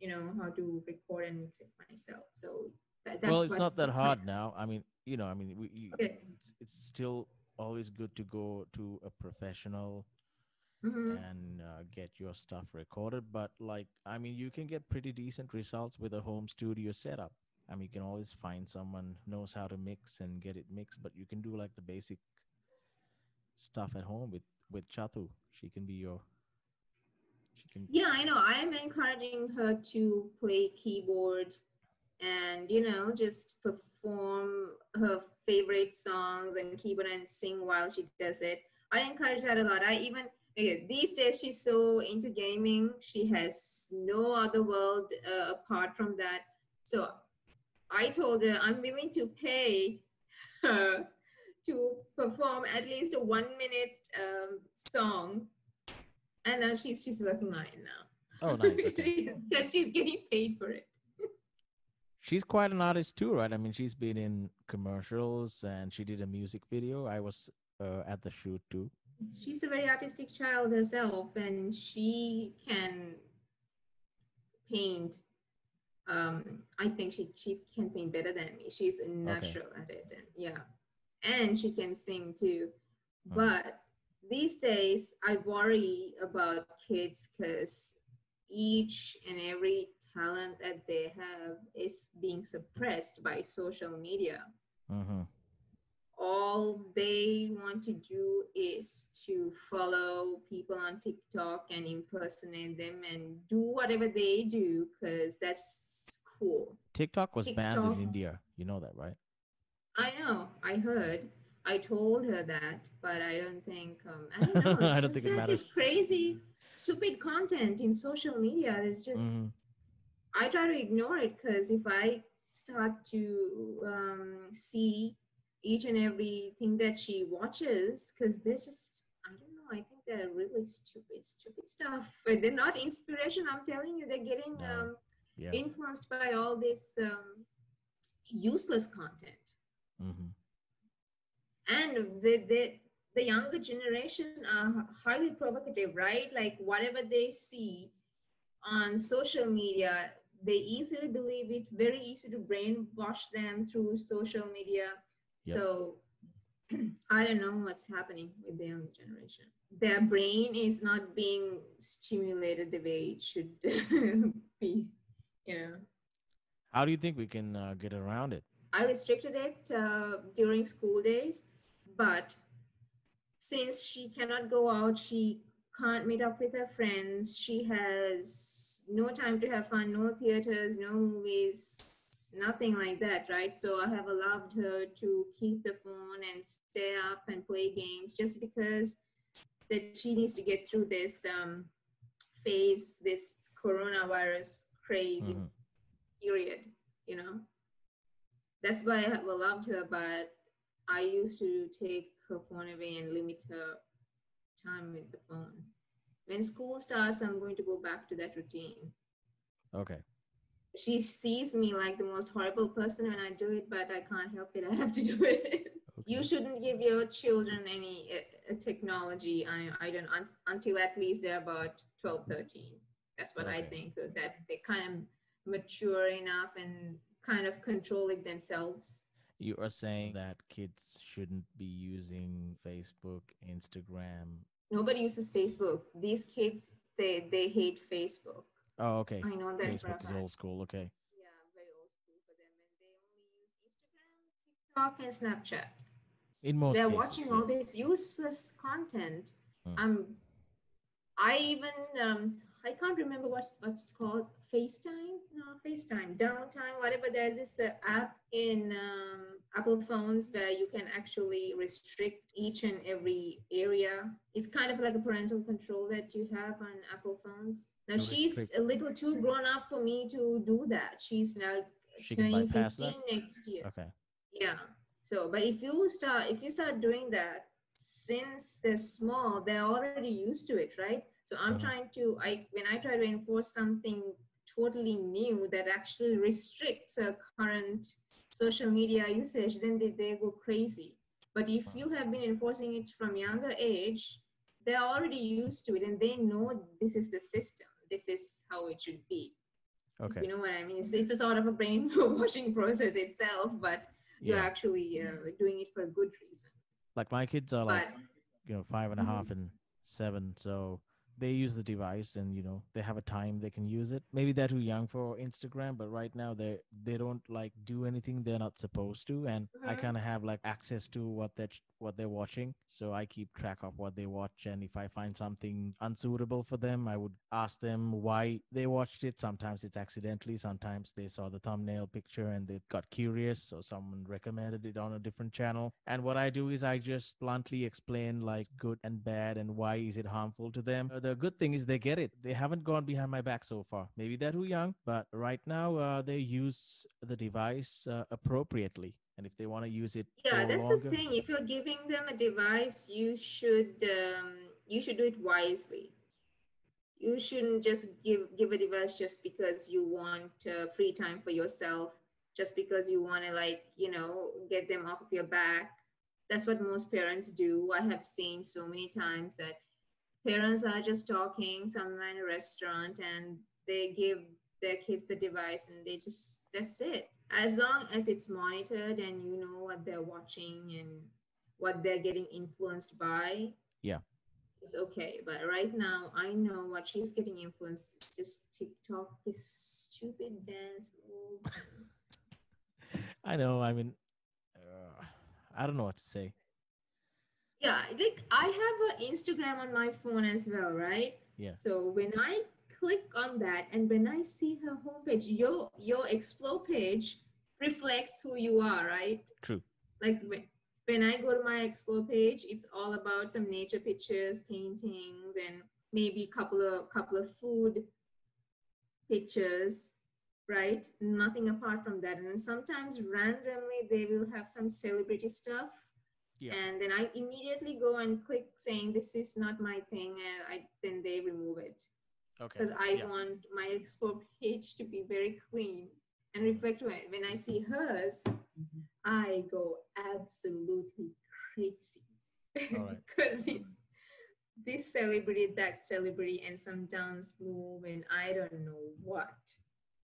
S1: you know how to record and mix it myself. So that, that's
S2: Well, it's not that
S1: kind
S2: hard
S1: of- [laughs]
S2: now. I mean, you know, I mean, we, you,
S1: Okay.
S2: it's, it's still always good to go to a professional
S1: Mhm.
S2: and uh, get your stuff recorded. But like, I mean, you can get pretty decent results with a home studio setup. I mean, you can always find someone knows how to mix and get it mixed. But you can do like the basic stuff at home with with Chatu. She can be your. She can.
S1: Yeah, I know. I am encouraging her to play keyboard and, you know, just perform her favorite songs and keyboard and sing while she does it. I encourage that a lot. I even, okay, these days she's so into gaming. She has no other world uh, apart from that. So I told her I'm willing to pay her to perform at least a one minute um, song. And now she's she's working on it now.
S2: Oh, nice. Okay. [laughs]
S1: Because she's getting paid for it.
S2: She's quite an artist too, right? I mean, she's been in commercials and she did a music video. I was uh, at the shoot too.
S1: She's a very artistic child herself, and she can paint. Um, I think she she can paint better than me. She's a natural at it, and yeah, and she can sing too.
S2: Mhm.
S1: But these days, I worry about kids because each and every talent that they have is being suppressed by social media.
S2: hmm
S1: all they want to do is to follow people on TikTok and impersonate them and do whatever they do because that's cool.
S2: TikTok was banned in India. You know that, right?
S1: I know, I heard. I told her that, but I don't think um, I don't know. [laughs]
S2: I don't think it matters.
S1: This crazy, stupid content in social media. It's just
S2: Mhm.
S1: I try to ignore it because if I start to um, see each and everything that she watches, because they're just, I don't know, I think they're really stupid, stupid stuff. But they're not inspiration. I'm telling you, they're getting
S2: No.
S1: um,
S2: Yeah.
S1: influenced by all this um, useless content.
S2: hmm
S1: And the, the, the younger generation are highly provocative, right? Like whatever they see on social media, they easily believe it, very easy to brainwash them through social media.
S2: Yep.
S1: So [clears throat] I don't know what's happening with the younger generation. Their brain is not being stimulated the way it should [laughs] be, you know.
S2: How do you think we can uh, get around it?
S1: I restricted it uh, during school days, but since she cannot go out, she can't meet up with her friends. She has no time to have fun, no theaters, no movies, nothing like that, right? So I have allowed her to keep the phone and stay up and play games just because that she needs to get through this um, phase, this coronavirus crazy
S2: Mhm.
S1: period, you know. That's why I have allowed her, but I used to take her phone away and limit her time with the phone. When school starts, I'm going to go back to that routine.
S2: Okay.
S1: She sees me like the most horrible person when I do it, but I can't help it. I have to [laughs] do it. you shouldn't give your children any uh, uh, technology I, I don't un, until at least they're about 12 13 that's what i think so that they kind of mature enough and kind of control it themselves.
S2: You are saying that kids shouldn't be using Facebook, Instagram.
S1: Nobody uses Facebook. These kids, they they hate Facebook.
S2: Oh, okay.
S1: I know that
S2: Facebook is old school. Okay.
S1: Yeah, very old school for them, and they only use Instagram, TikTok, and Snapchat.
S2: In most
S1: They're
S2: cases.
S1: watching
S2: yeah.
S1: all this useless content.
S2: Hmm.
S1: Um, I even um, I can't remember what what's it's called. FaceTime? No, FaceTime. Downtime. Whatever. There's this uh, app in um, Apple phones where you can actually restrict each and every area. It's kind of like a parental control that you have on Apple phones. Now
S2: Oh,
S1: she's a little too grown up for me to do that. She's now
S2: She
S1: turning 15
S2: that?
S1: next year
S2: Okay.
S1: yeah so but if you start if you start doing that since they're small they're already used to it right so i'm
S2: Mhm.
S1: trying to i when i try to enforce something totally new that actually restricts a current social media usage then they, they go crazy but if you have been enforcing it from younger age they're already used to it and they know this is the system this is how it should be
S2: Okay.
S1: you know what I mean? It's, it's a sort of a brainwashing [laughs] process itself, but you're
S2: Yeah.
S1: actually uh, doing it for a good reason.
S2: Like my kids are like
S1: But
S2: you know five and a half and seven so they use the device and you know they have a time they can use it maybe they're too young for instagram but right now they they don't like do anything they're not supposed to and i
S1: Mhm.
S2: kind of have like access to what they are what they're watching so i keep track of what they watch and if i find something unsuitable for them i would ask them why they watched it. Sometimes it's accidentally sometimes they saw the thumbnail picture and they got curious so someone recommended it on a different channel. And what i do is i just bluntly explain like good and bad and why is it harmful to them. Uh, the good thing is they get it. They haven't gone behind my back so far. Maybe they're too young but right now uh, they use the device uh, appropriately and if they want to use it
S1: yeah, that's
S2: longer,
S1: the thing. If you're giving them a device, you should um, you should do it wisely. You shouldn't just give give a device just because you want uh, free time for yourself, just because you want to like you know get them off of your back. That's what most parents do. I have seen so many times that parents are just talking somewhere in a restaurant and they give their kids the device and they just that's it as long as it's monitored and you know what they're watching and what they're getting influenced by
S2: Yeah.
S1: it's okay. But right now i know what she's getting influenced it's just tiktok this stupid dance move. [laughs]
S2: I know i mean uh, i don't know what to say.
S1: Yeah like i have an instagram on my phone as well right?
S2: Yeah.
S1: So when I click on that and when I see her homepage, your your explore page reflects who you are, right?
S2: true
S1: Like when, I go to my explore page, it's all about some nature pictures, paintings, and maybe couple of couple of food pictures, right? Nothing apart from that. And sometimes randomly they will have some celebrity stuff
S2: Yeah.
S1: and then I immediately go and click saying this is not my thing, and I then they remove it
S2: okay
S1: because I
S2: yeah.
S1: want my explore page to be very clean and reflect when when I see hers, I go absolutely crazy
S2: All right. [laughs]
S1: because it's this celebrity, that celebrity, and some dance move, and I don't know what.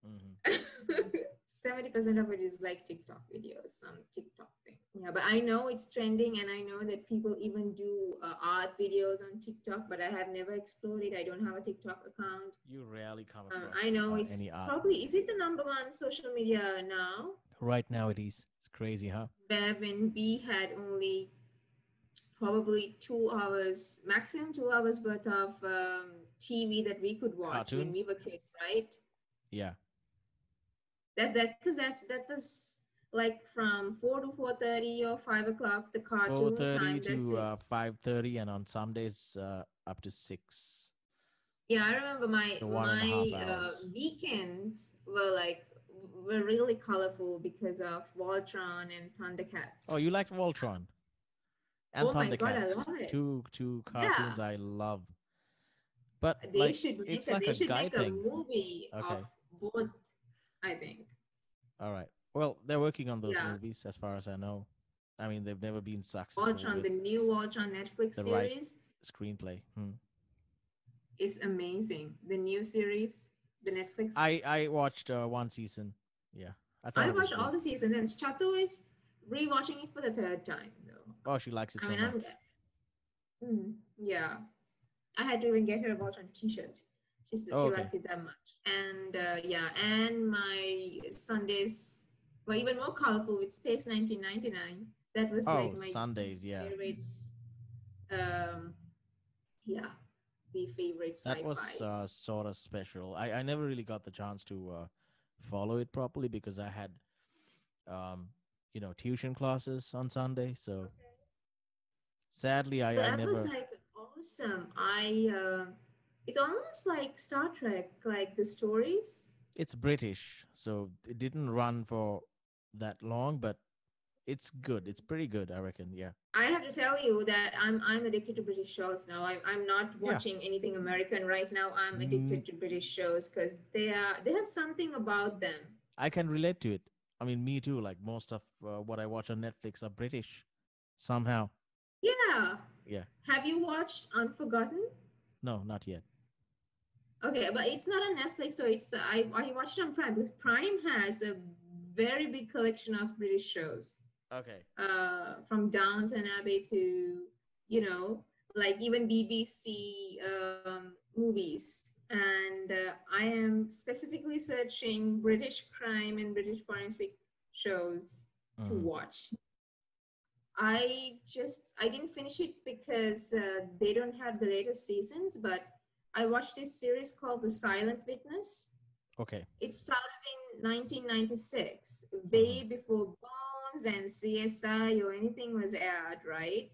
S2: Mhm. [laughs]
S1: 70% of it is like TikTok videos, some TikTok thing. Yeah, but I know it's trending and I know that people even do uh, art videos on TikTok, but I have never explored it. I don't have a TikTok account.
S2: you rarely come
S1: Um,
S2: across
S1: I know
S2: uh,
S1: it's
S2: any art
S1: probably, is it the number one social media now?
S2: right now it is it's crazy huh
S1: Where when we had only probably two hours, maximum two hours worth of um, TV that we could watch when we were kids, right?
S2: yeah
S1: that that because that's that was like from four to four thirty or five o'clock the cartoon time.
S2: To uh, five thirty, and on some days uh, up to six.
S1: yeah, I remember my
S2: the one and a
S1: my uh, weekends were like were really colorful because of Voltron and Thundercats.
S2: Oh, you liked Voltron and
S1: Oh my
S2: Thundercats?
S1: God, I love it.
S2: Two two
S1: Yeah.
S2: cartoons I love. But
S1: They
S2: like,
S1: should make
S2: it's
S1: a,
S2: like
S1: they
S2: a
S1: should
S2: guy
S1: make
S2: thing.
S1: a movie
S2: Okay.
S1: of both. I think.
S2: all right. Well, they're working on those
S1: Yeah.
S2: movies, as far as I know. I mean, they've never been successful
S1: Voltron the new Voltron Netflix
S2: the right-
S1: series
S2: screenplay. Hmm.
S1: is amazing. The new series, the Netflix.
S2: I I watched uh, one season. Yeah, I thought
S1: I watched all the seasons, and Chatu is rewatching it for the third time though.
S2: Oh, she likes it
S1: I
S2: so
S1: mean,
S2: much.
S1: I'm mm, yeah. I had to even get her a Voltron T-shirt. She
S2: Oh, okay.
S1: likes it that much, and uh, yeah, and my Sundays were even more colorful with Space 1999. That was
S2: Oh,
S1: like my
S2: Sundays, yeah.
S1: favorites. Um, yeah, the favorite sci-fi.
S2: That was uh, sort of special. I, I never really got the chance to uh, follow it properly because I had, um, you know, tuition classes on Sunday. So sadly, I, I
S1: that
S2: never.
S1: was like awesome. I uh, it's almost like Star Trek, like the stories.
S2: It's British, so it didn't run for that long, but it's good. It's pretty good, I reckon. Yeah.
S1: I have to tell you that I'm I'm addicted to British shows now. I'm I'm not
S2: Yeah.
S1: watching anything American right now. I'm addicted to British shows because they are they have something about them.
S2: I can relate to it. I mean, me too. Like most of uh, what I watch on Netflix are British somehow.
S1: Yeah.
S2: Yeah.
S1: Have you watched Unforgotten?
S2: No, not yet.
S1: Okay, but it's not on Netflix, so it's I I watched it on Prime. But Prime has a very big collection of British shows.
S2: Okay.
S1: uh, from Downton Abbey to, you know, like even BBC um, movies. And uh, I am specifically searching British crime and British forensic shows to
S2: Mhm.
S1: watch. I just I didn't finish it because uh, they don't have the latest seasons, but I watched this series called The Silent Witness.
S2: Okay.
S1: It started in 1996, way before Bones and CSI or anything was aired, right?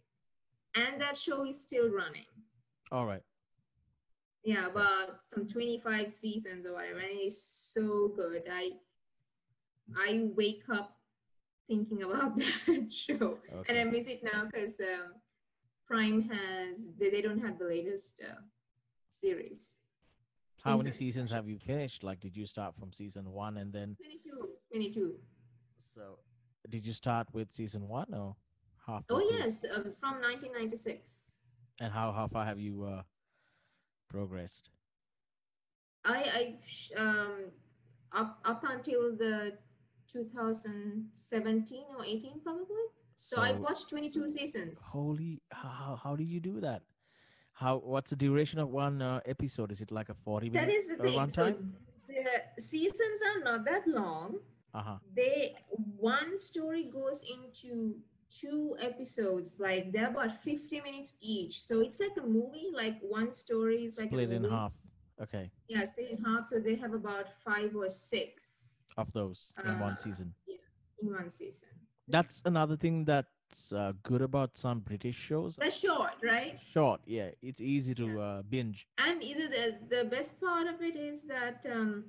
S1: And that show is still running.
S2: All right.
S1: Yeah, about some 25 seasons or whatever. And it's so good. I I wake up thinking about [laughs] that show. And I miss it now because um, Prime has, they, they don't have the latest uh, series.
S2: How many
S1: seasons,
S2: have you finished? Like, did you start from season one and then
S1: 22. 22.
S2: so did you start with season one or half?
S1: Oh, yes, um, from 1996.
S2: And how how far have you uh progressed?
S1: I, I um, up, up until the 2017 or 18 probably. So, I watched 22 seasons.
S2: Holy, how how do you do that? How what's the duration of one uh, episode? Is it like a forty
S1: That
S2: minute
S1: is the
S2: uh,
S1: thing. So the seasons are not that long.
S2: Uh huh.
S1: They one story goes into two episodes. Like they're about 50 minutes each. So it's like a movie. Like one story is like
S2: Split in half. Okay,
S1: Yeah, split in half. So they have about five or six
S2: of those in one season yeah
S1: in one season.
S2: That's another thing that's uh, good about some British shows.
S1: They're short, right?
S2: Short, yeah. It's easy to uh, binge.
S1: And either the, the best part of it is that um,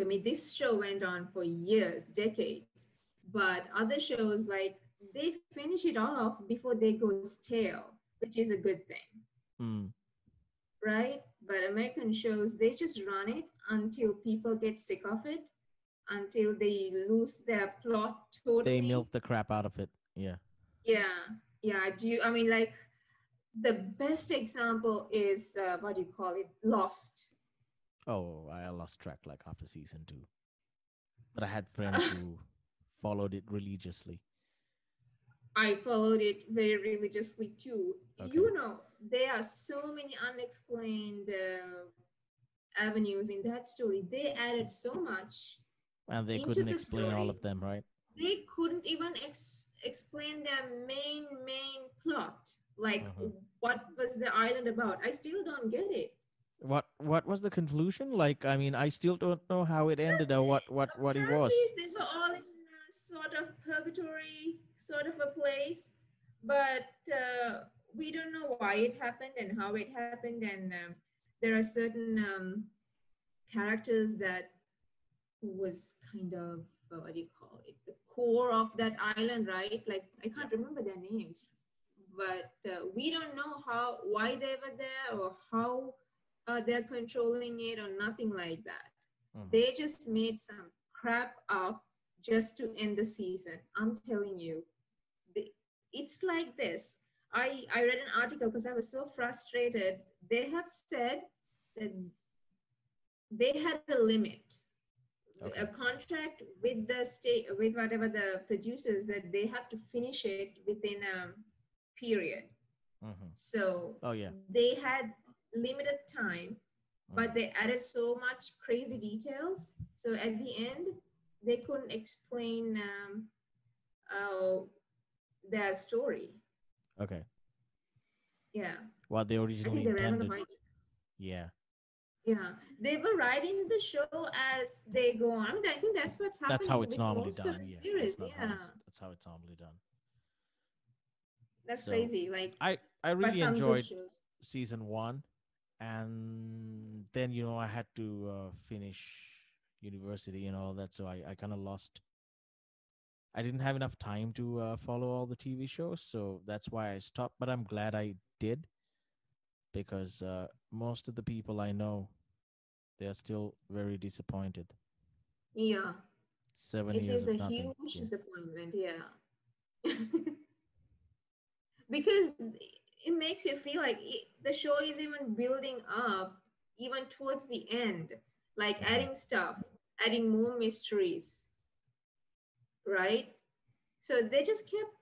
S1: I mean this show went on for years, decades, but other shows like they finish it off before they go stale, which is a good thing,
S2: Mm.
S1: right? But American shows they just run it until people get sick of it, until they lose their plot totally.
S2: They milk the crap out of it. Yeah.
S1: Yeah, yeah. Do you? I mean, like the best example is uh, what do you call it? Lost.
S2: Oh, I lost track like after season two. But I had [laughs] friends who followed it religiously.
S1: I followed it very religiously too.
S2: Okay.
S1: You know, there are so many unexplained uh, avenues in that story. They added so much.
S2: And they couldn't
S1: the
S2: explain all of them, right?
S1: They couldn't even ex- explain their main main plot. Like,
S2: Mhm.
S1: what was the island about? I still don't get it.
S2: What what was the conclusion? Like, I mean, I still don't know how it ended or what what what it was.
S1: They were all in a sort of purgatory sort of a place, but uh, we don't know why it happened and how it happened. And um, there are certain um, characters that was kind of uh, what do you call it? Core of that island, right? Like I can't remember their names, but uh, we don't know how why they were there or how uh, they're controlling it or nothing like that.
S2: Mhm.
S1: they just made some crap up just to end the season. I'm telling you. The, it's like this. I i read an article because i was so frustrated. They have said that they had a limit,
S2: Okay.
S1: a contract with the state, with whatever the producers that they have to finish it within a period.
S2: hmm
S1: So
S2: Oh yeah.
S1: they had limited time, but
S2: mhm.
S1: they added so much crazy details. So at the end, they couldn't explain um, uh, their story.
S2: Okay.
S1: Yeah,
S2: What they originally
S1: think they ran out
S2: intended. Yeah.
S1: Yeah, they were writing the show as they go on. I think that's what's happening.
S2: That's how it's normally done. Yeah.
S1: series.
S2: That's, how
S1: Yeah,
S2: it's, that's how it's normally done.
S1: that's
S2: So,
S1: crazy. Like,
S2: I I really enjoyed season one, and then you know I had to uh, finish university and all that, so I I kind of lost. I didn't have enough time to uh, follow all the TV shows, so that's why I stopped. But I'm glad I did, because uh, most of the people I know, they are still very disappointed.
S1: Yeah,
S2: Seven
S1: it
S2: years
S1: is
S2: of
S1: a
S2: nothing.
S1: huge
S2: Yeah.
S1: disappointment. Yeah, [laughs] because it makes you feel like it, the show is even building up, even towards the end, like
S2: Mhm.
S1: adding stuff, adding more mysteries, right? So they just kept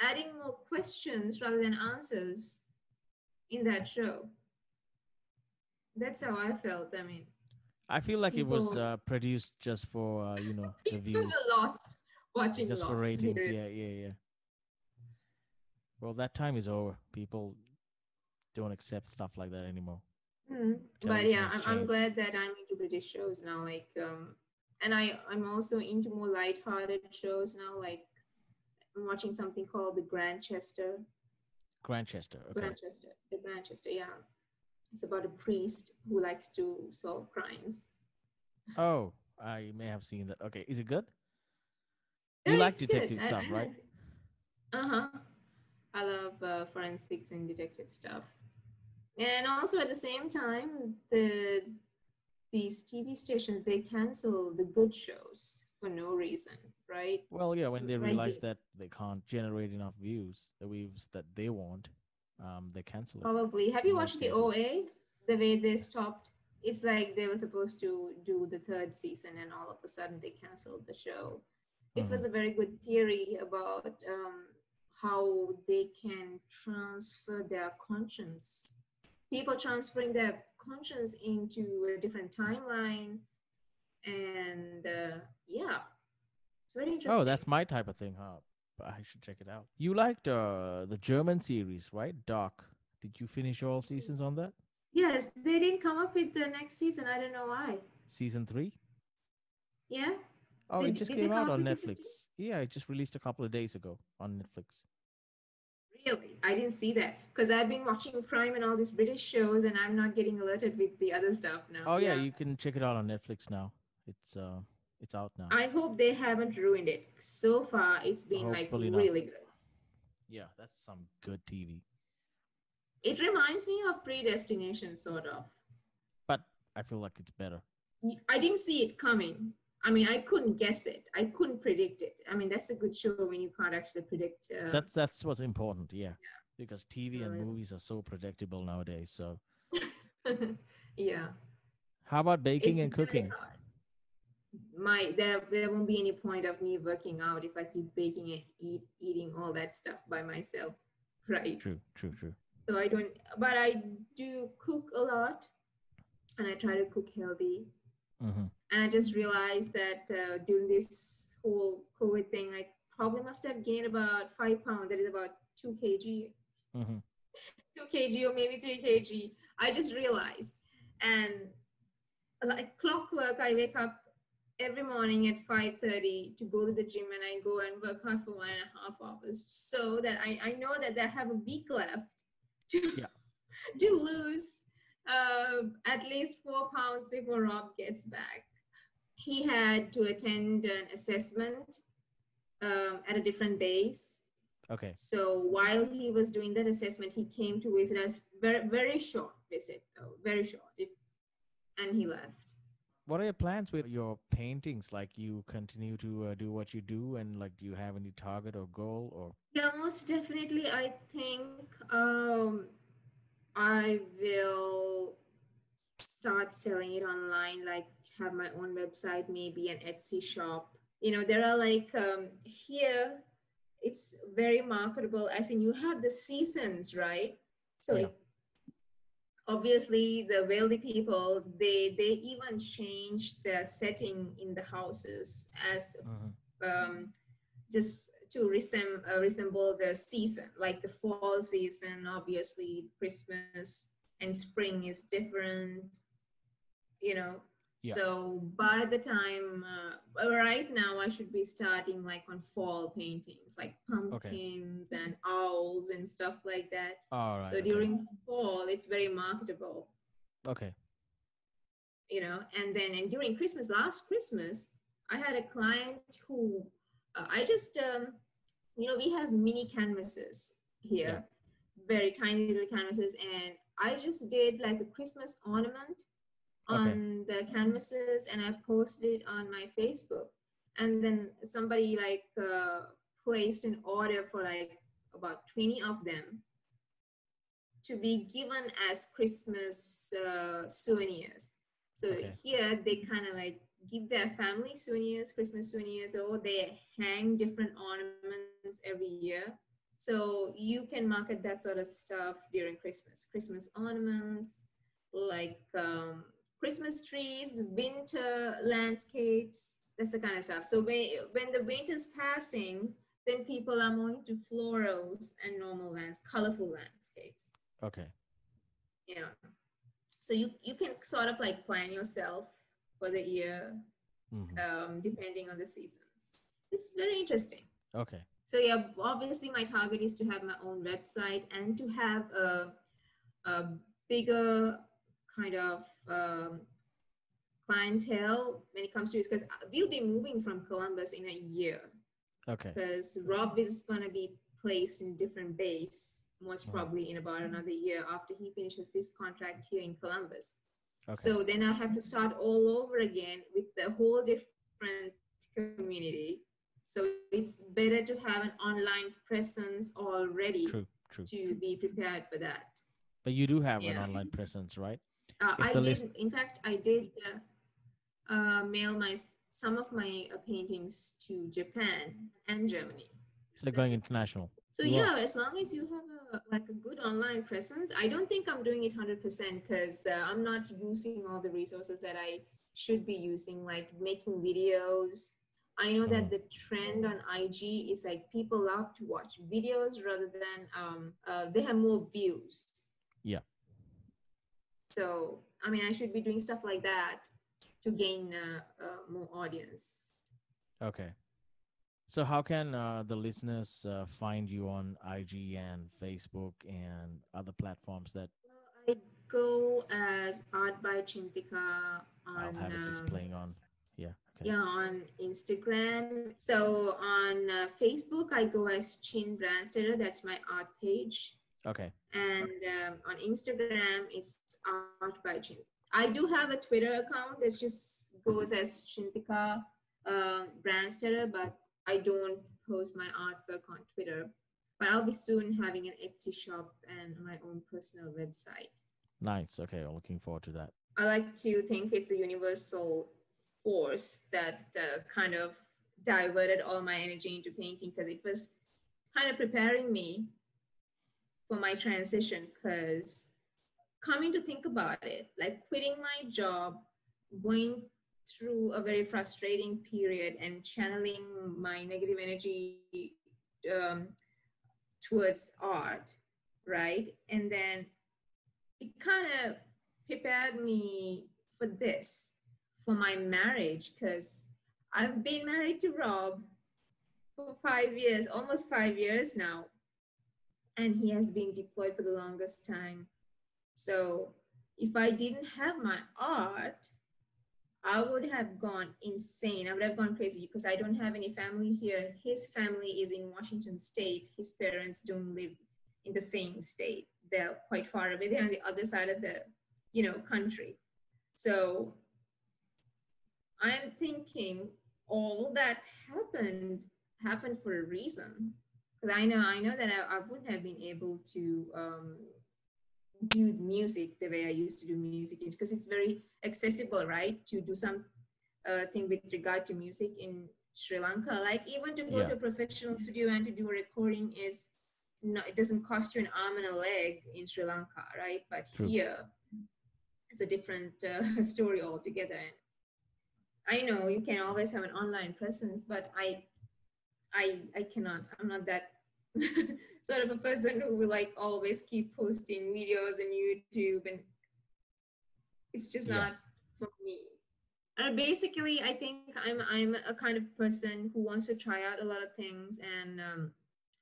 S1: adding more questions rather than answers in that show. That's how I felt. I mean,
S2: I feel like it was uh, produced just for uh, you know [laughs] the
S1: people
S2: views.
S1: lost watching
S2: just for ratings.
S1: seriously.
S2: Yeah, yeah, yeah. Well, that time is over. People don't accept stuff like that anymore.
S1: Mm, But yeah, I'm, I'm glad that I'm into British shows now. Like, um, and I I'm also into more light-hearted shows now. Like, I'm watching something called The Grantchester.
S2: Grantchester. Okay.
S1: Grantchester. The Grantchester. Yeah, it's about a priest who likes to solve crimes.
S2: Oh, I may have seen that. Okay, is it good? You
S1: Yeah,
S2: like
S1: good.
S2: detective
S1: I-
S2: stuff,
S1: I
S2: right?
S1: Uh-huh. I love uh, forensics and detective stuff. And also at the same time, the these TV stations they cancel the good shows for no reason, right?
S2: Well, yeah. When they realize that they can't generate enough views, the views that they want, um, they cancel it.
S1: Probably. Have you watched the. OA? The way they stopped. It's like they were supposed to do the third season, and all of a sudden they canceled the show. It was
S2: Mhm.
S1: a very good theory about um, how they can transfer their conscience. People transferring their conscience into a different timeline, and uh, yeah, it's very interesting.
S2: Oh, that's my type of thing, huh? But I should check it out. You liked uh, the German series, right? Dark. Did you finish all seasons on that?
S1: yes. They didn't come up with the next season. I don't know why.
S2: Season three?
S1: Yeah.
S2: Oh,
S1: Did-
S2: it just came out on Netflix. Yeah, it just released a couple of days ago on Netflix.
S1: Really? I didn't see that because I've been watching Prime and all these British shows, and I'm not getting alerted with the other stuff now.
S2: Oh yeah, you can check it out on Netflix now. It's uh, it's out now.
S1: I hope they haven't ruined it. So far, it's been
S2: Hopefully
S1: like
S2: not.
S1: really good.
S2: Yeah, that's some good TV.
S1: It reminds me of Predestination, sort of.
S2: But I feel like it's better.
S1: I didn't see it coming. I mean, I couldn't guess it. I couldn't predict it. I mean, that's a good show when you can't actually predict. Uh,
S2: That's that's what's important. Yeah, because TV and movies are so predictable nowadays. So, [laughs]
S1: yeah.
S2: how about baking
S1: It's
S2: and cooking?
S1: hard. My there there won't be any point of me working out if I keep baking and eat eating all that stuff by myself, [laughs] right?
S2: True, true, true.
S1: So I don't, but I do cook a lot, and I try to cook healthy.
S2: hmm
S1: And I just realized that uh, during this whole COVID thing, I probably must have gained about five pounds. That is about two kg,
S2: hmm [laughs]
S1: two kg or maybe three kg. I just realized, and like clockwork, I wake up every morning at 5.30 to go to the gym and I go and work out for one and a half hours so that I, I know that I have a week left to,
S2: Yeah. [laughs]
S1: to lose uh, at least four pounds before Rob gets back. He had to attend an assessment um, at a different base.
S2: Okay.
S1: So while he was doing that assessment, he came to visit us. Very, very short visit, though, very short. It, and he left.
S2: What are your plans with your paintings? Like, you continue to uh, do what you do, and like, do you have any target or goal or?
S1: Yeah, most definitely. I think um, I will start selling it online, like have my own website, maybe an Etsy shop. You know, there are like um, here, it's very marketable. As in, you have the seasons, right? So
S2: Yeah.
S1: Obviously, the wealthy people they they even change the setting in the houses as
S2: Mhm.
S1: um, just to resem- uh, resemble the season, like the fall season, obviously Christmas and spring is different, you know.
S2: Yeah.
S1: So by the time, uh, right now, I should be starting like on fall paintings, like pumpkins and owls and stuff like that.
S2: All right.
S1: so
S2: okay.
S1: during fall, it's very marketable
S2: Okay.
S1: you know and then and during christmas last christmas i had a client who uh, i just um, you know we have mini canvases here very tiny little canvases and i just did like a christmas ornament on the canvases and i posted it on my facebook and then somebody like uh, placed an order for like about 20 of them to be given as christmas uh, souvenirs so
S2: Okay.
S1: here they kind of like give their family souvenirs, Christmas souvenirs, or they hang different ornaments every year. So you can market that sort of stuff during Christmas. Christmas ornaments, like um, Christmas trees, winter landscapes, that's the kind of stuff. So when, when the winter's passing, then people are more into florals and normal lands, colorful landscapes
S2: Okay.
S1: Yeah. so you you can sort of like plan yourself for the year
S2: Mhm.
S1: um, depending on the seasons it's very interesting
S2: Okay.
S1: so yeah obviously my target is to have my own website and to have a, a bigger kind of um, clientele when it comes to this because we'll be moving from columbus in a year
S2: Okay.
S1: because Rob is going to be placed in different base most
S2: Mhm.
S1: probably in about another year after he finishes this contract here in Columbus.
S2: Okay.
S1: So then I have to start all over again with the whole different community. So it's better to have an online presence already
S2: true. True.
S1: to be prepared for that.
S2: But you do have an online presence, right?
S1: Uh, I did,
S2: list-
S1: in fact, I did uh, uh, mail my some of my uh, paintings to Japan and Germany.
S2: Like going international.
S1: So
S2: You
S1: yeah,
S2: are.
S1: as long as you have a like a good online presence, I don't think I'm doing it hundred percent because uh, I'm not using all the resources that I should be using, like making videos. I know that
S2: Mhm.
S1: the trend on IG is like people love to watch videos rather than um, uh, they have more views.
S2: Yeah.
S1: So I mean, I should be doing stuff like that to gain uh, uh, more audience.
S2: Okay. So how can uh, the listeners uh, find you on IG and Facebook and other platforms that
S1: I go as Art by Chinthika on
S2: I'll have it
S1: um,
S2: displaying on? Yeah. Okay.
S1: yeah on Instagram. So on uh, Facebook, I go as Chin Brandstetter. That's my art page.
S2: Okay.
S1: And um, on Instagram, it's Art by Chin. I do have a Twitter account that just goes as Chinthika uh, Brandstetter, but I don't post my artwork on Twitter. But I'll be soon having an Etsy shop and my own personal website.
S2: Nice. Okay. I'm looking forward to that.
S1: I like to think it's a universal force that uh, kind of diverted all my energy into painting because it was kind of preparing me for my transition. Because coming to think about it, like quitting my job, going through a very frustrating period and channeling my negative energy um, towards art, right? And then it kind of prepared me for this, for my marriage, because I've been married to Rob for five years, almost five years now. And he has been deployed for the longest time. So if I didn't have my art, I would have gone insane. I would have gone crazy because I don't have any family here. His family is in Washington State. His parents don't live in the same state. They're quite far away. They're on the other side of the, you know, country. So I'm thinking all that happened happened for a reason. Because I know I know that I, I wouldn't have been able to um, do music the way I used to do music because it's very accessible, right? To do some uh, thing with regard to music in Sri Lanka. Like even to go
S2: Yeah.
S1: to a professional studio and to do a recording is no, it doesn't cost you an arm and a leg in Sri Lanka, right? But
S2: True.
S1: here, it's a different uh, [laughs] story altogether. And I know you can always have an online presence, but I, I, I cannot. I'm not that [laughs] sort of a person who will like always keep posting videos on YouTube, and it's just
S2: Yeah.
S1: not for me. And basically, I think I'm I'm a kind of person who wants to try out a lot of things, and um,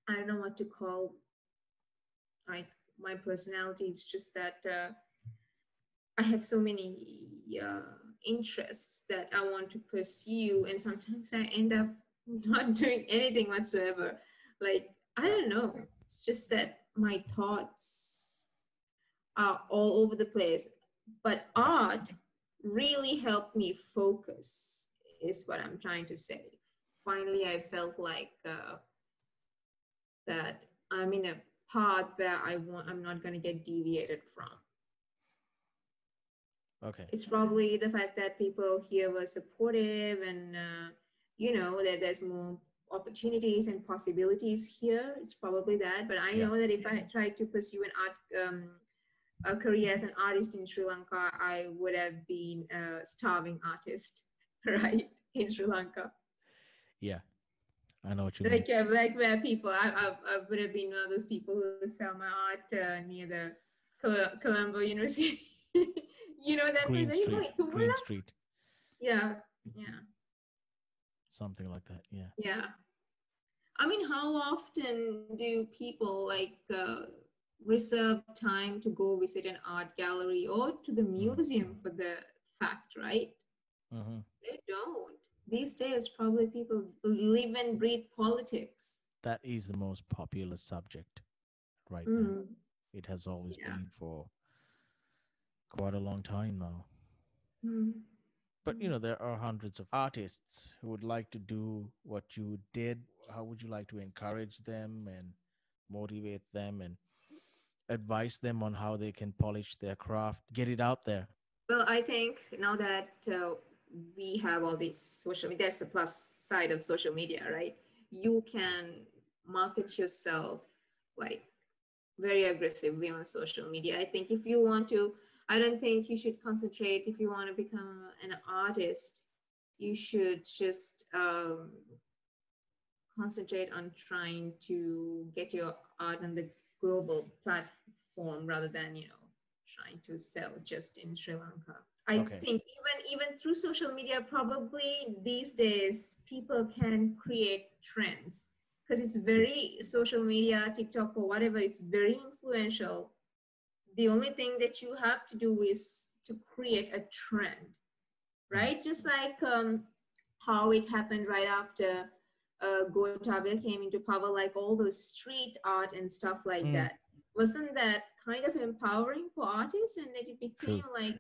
S1: I don't know what to call like my personality. It's just that uh, I have so many uh, interests that I want to pursue, and sometimes I end up not [laughs] doing anything whatsoever. Like I don't know. It's just that my thoughts are all over the place. But art really helped me focus is what i'm trying to say finally i felt like uh, that i'm in a path where i want i'm not going to get deviated from
S2: Okay.
S1: it's probably the fact that people here were supportive and uh, you know that there's more opportunities and possibilities here it's probably that but i
S2: Yeah.
S1: know that if i tried to pursue an art um, a career as an artist in sri lanka i would have been a starving artist [laughs] right in sri lanka
S2: Yeah. I know what you mean.
S1: like uh, like where people I, I, I would have been one of those people who sell my art uh, near the Col- colombo university [laughs] you know that
S2: Green? Street.
S1: Like,
S2: Green Street.
S1: yeah yeah
S2: Something like that. Yeah.
S1: Yeah. I mean, how often do people like uh, reserve time to go visit an art gallery or to the museum for the fact, right?
S2: hmm
S1: They don't. These days, probably people live and breathe politics.
S2: That is the most popular subject right now.
S1: Mm.
S2: It has always
S1: Yeah.
S2: been for quite a long time now. But you know, there are hundreds of artists who would like to do what you did. How would you like to encourage them and motivate them and advise them on how they can polish their craft, get it out there?
S1: Well, I think now that uh, we have all these social media, that's the plus side of social media, right? You can market yourself like very aggressively on social media. I think if you want to, I don't think you should concentrate. If you want to become an artist, you should just um, concentrate on trying to get your art on the global platform rather than, you know, trying to sell just in Sri Lanka. I
S2: Okay.
S1: think even even through social media, probably these days people can create trends because it's very social media, TikTok or whatever is very influential. The only thing that you have to do is to create a trend, right? Just like um, how it happened right after uh, Gotabaya came into power, like all those street art and stuff like
S2: Mm.
S1: that. Wasn't that kind of empowering for artists and that it became like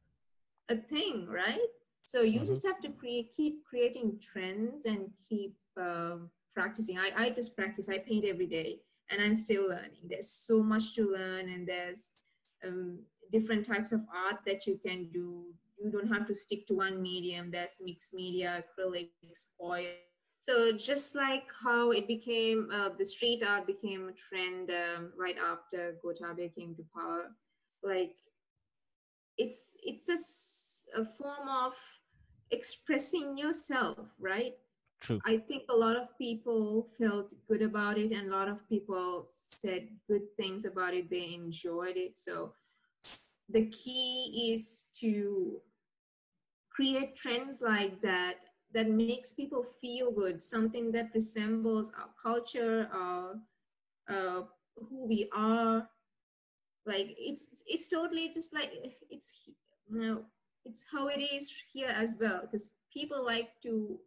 S1: a thing, right? So you
S2: Mhm.
S1: just have to create, keep creating trends and keep um, practicing. I, I just practice. I paint every day, and I'm still learning. There's so much to learn, and there's um, different types of art that you can do. You don't have to stick to one medium. There's mixed media, acrylics, oil. So just like how it became, uh, the street art became a trend um, right after Gotabaya came to power. Like it's it's a, a form of expressing yourself, right?
S2: True.
S1: I think a lot of people felt good about it, and a lot of people said good things about it. They enjoyed it. So the key is to create trends like that that makes people feel good, something that resembles our culture, our uh, who we are. Like it's it's totally just like it's you know it's how it is here as well because people like to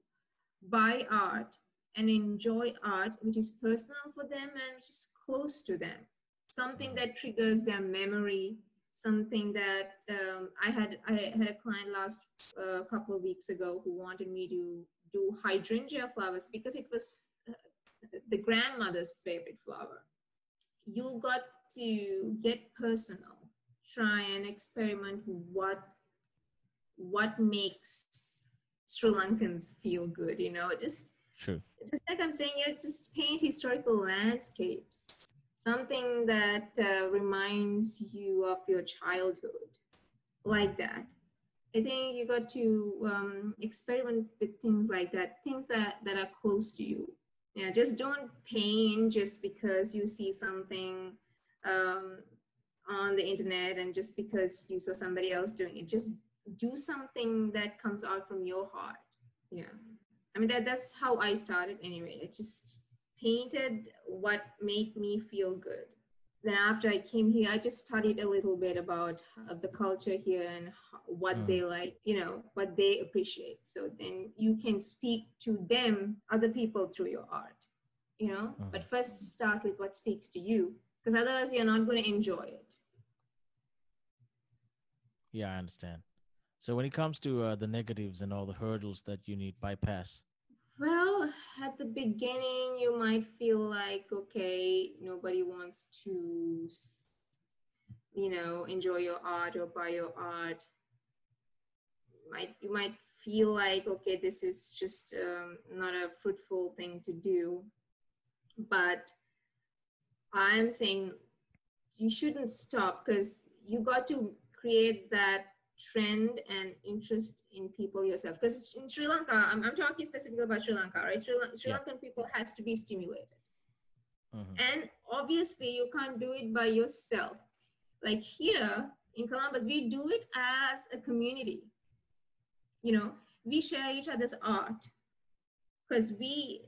S1: buy art and enjoy art which is personal for them and which is close to them. Something that triggers their memory something that um, i had i had a client last uh, couple of weeks ago who wanted me to do hydrangea flowers because it was uh, the grandmother's favorite flower. You got to get personal try and experiment what what makes Sri Lankans feel good, you know, just
S2: True.
S1: just like I'm saying, yeah, just paint historical landscapes, something that uh, reminds you of your childhood, like that. I think you got to um, experiment with things like that, things that, that are close to you. Yeah, just don't paint just because you see something um, on the internet and just because you saw somebody else doing it. Just do something that comes out from your heart. Yeah. I mean, that, that's how I started anyway. I just painted what made me feel good. Then after I came here, I just studied a little bit about the culture here and what mm. they like, you know, what they appreciate. So then you can speak to them, other people through your art, you know. Mm. But first, start with what speaks to you, because otherwise you're not going to enjoy it.
S2: Yeah, I understand. So when it comes to uh, the negatives and all the hurdles that you need bypass,
S1: well, at the beginning, you might feel like, okay, nobody wants to, you know, enjoy your art or buy your art. You might you might feel like, okay, this is just um, not a fruitful thing to do. But I'm saying you shouldn't stop because you got to create that trend and interest in people yourself? Because in sri lanka I'm, I'm talking specifically about sri lanka right? Sri, sri lankan people has to be stimulated. Mm-hmm. and obviously you can't do it by yourself. Like here in columbus we do it as a community. You know we share each other's art. Because we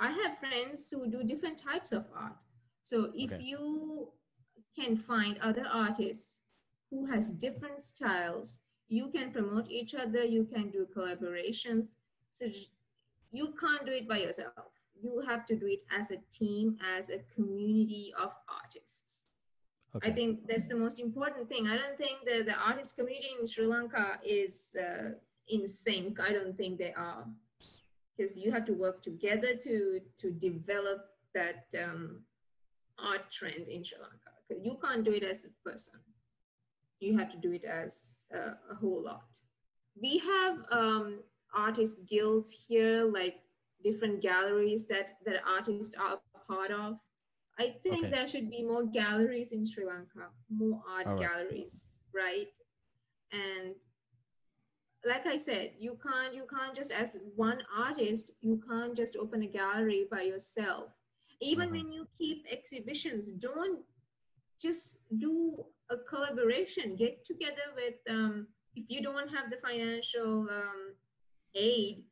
S1: i have friends who do different types of art. So if okay. you can find other artists who has different styles. You can promote each other, you can do collaborations. So you can't do it by yourself. You have to do it as a team, as a community of artists. Okay. I think that's the most important thing. I don't think that the artist community in Sri Lanka is uh, in sync. I don't think they are, because you have to work together to to develop that um, art trend in Sri Lanka. You can't do it as a person you have to do it as a, a whole lot. We have um, artist guilds here, like different galleries that, that artists are a part of. I think okay. there should be more galleries in Sri Lanka, more art right. galleries, right? And like I said, you can't you can't just as one artist, you can't just open a gallery by yourself. Even mm-hmm. when you keep exhibitions, don't just do a collaboration. Get together with um, if you don't have the financial um, aid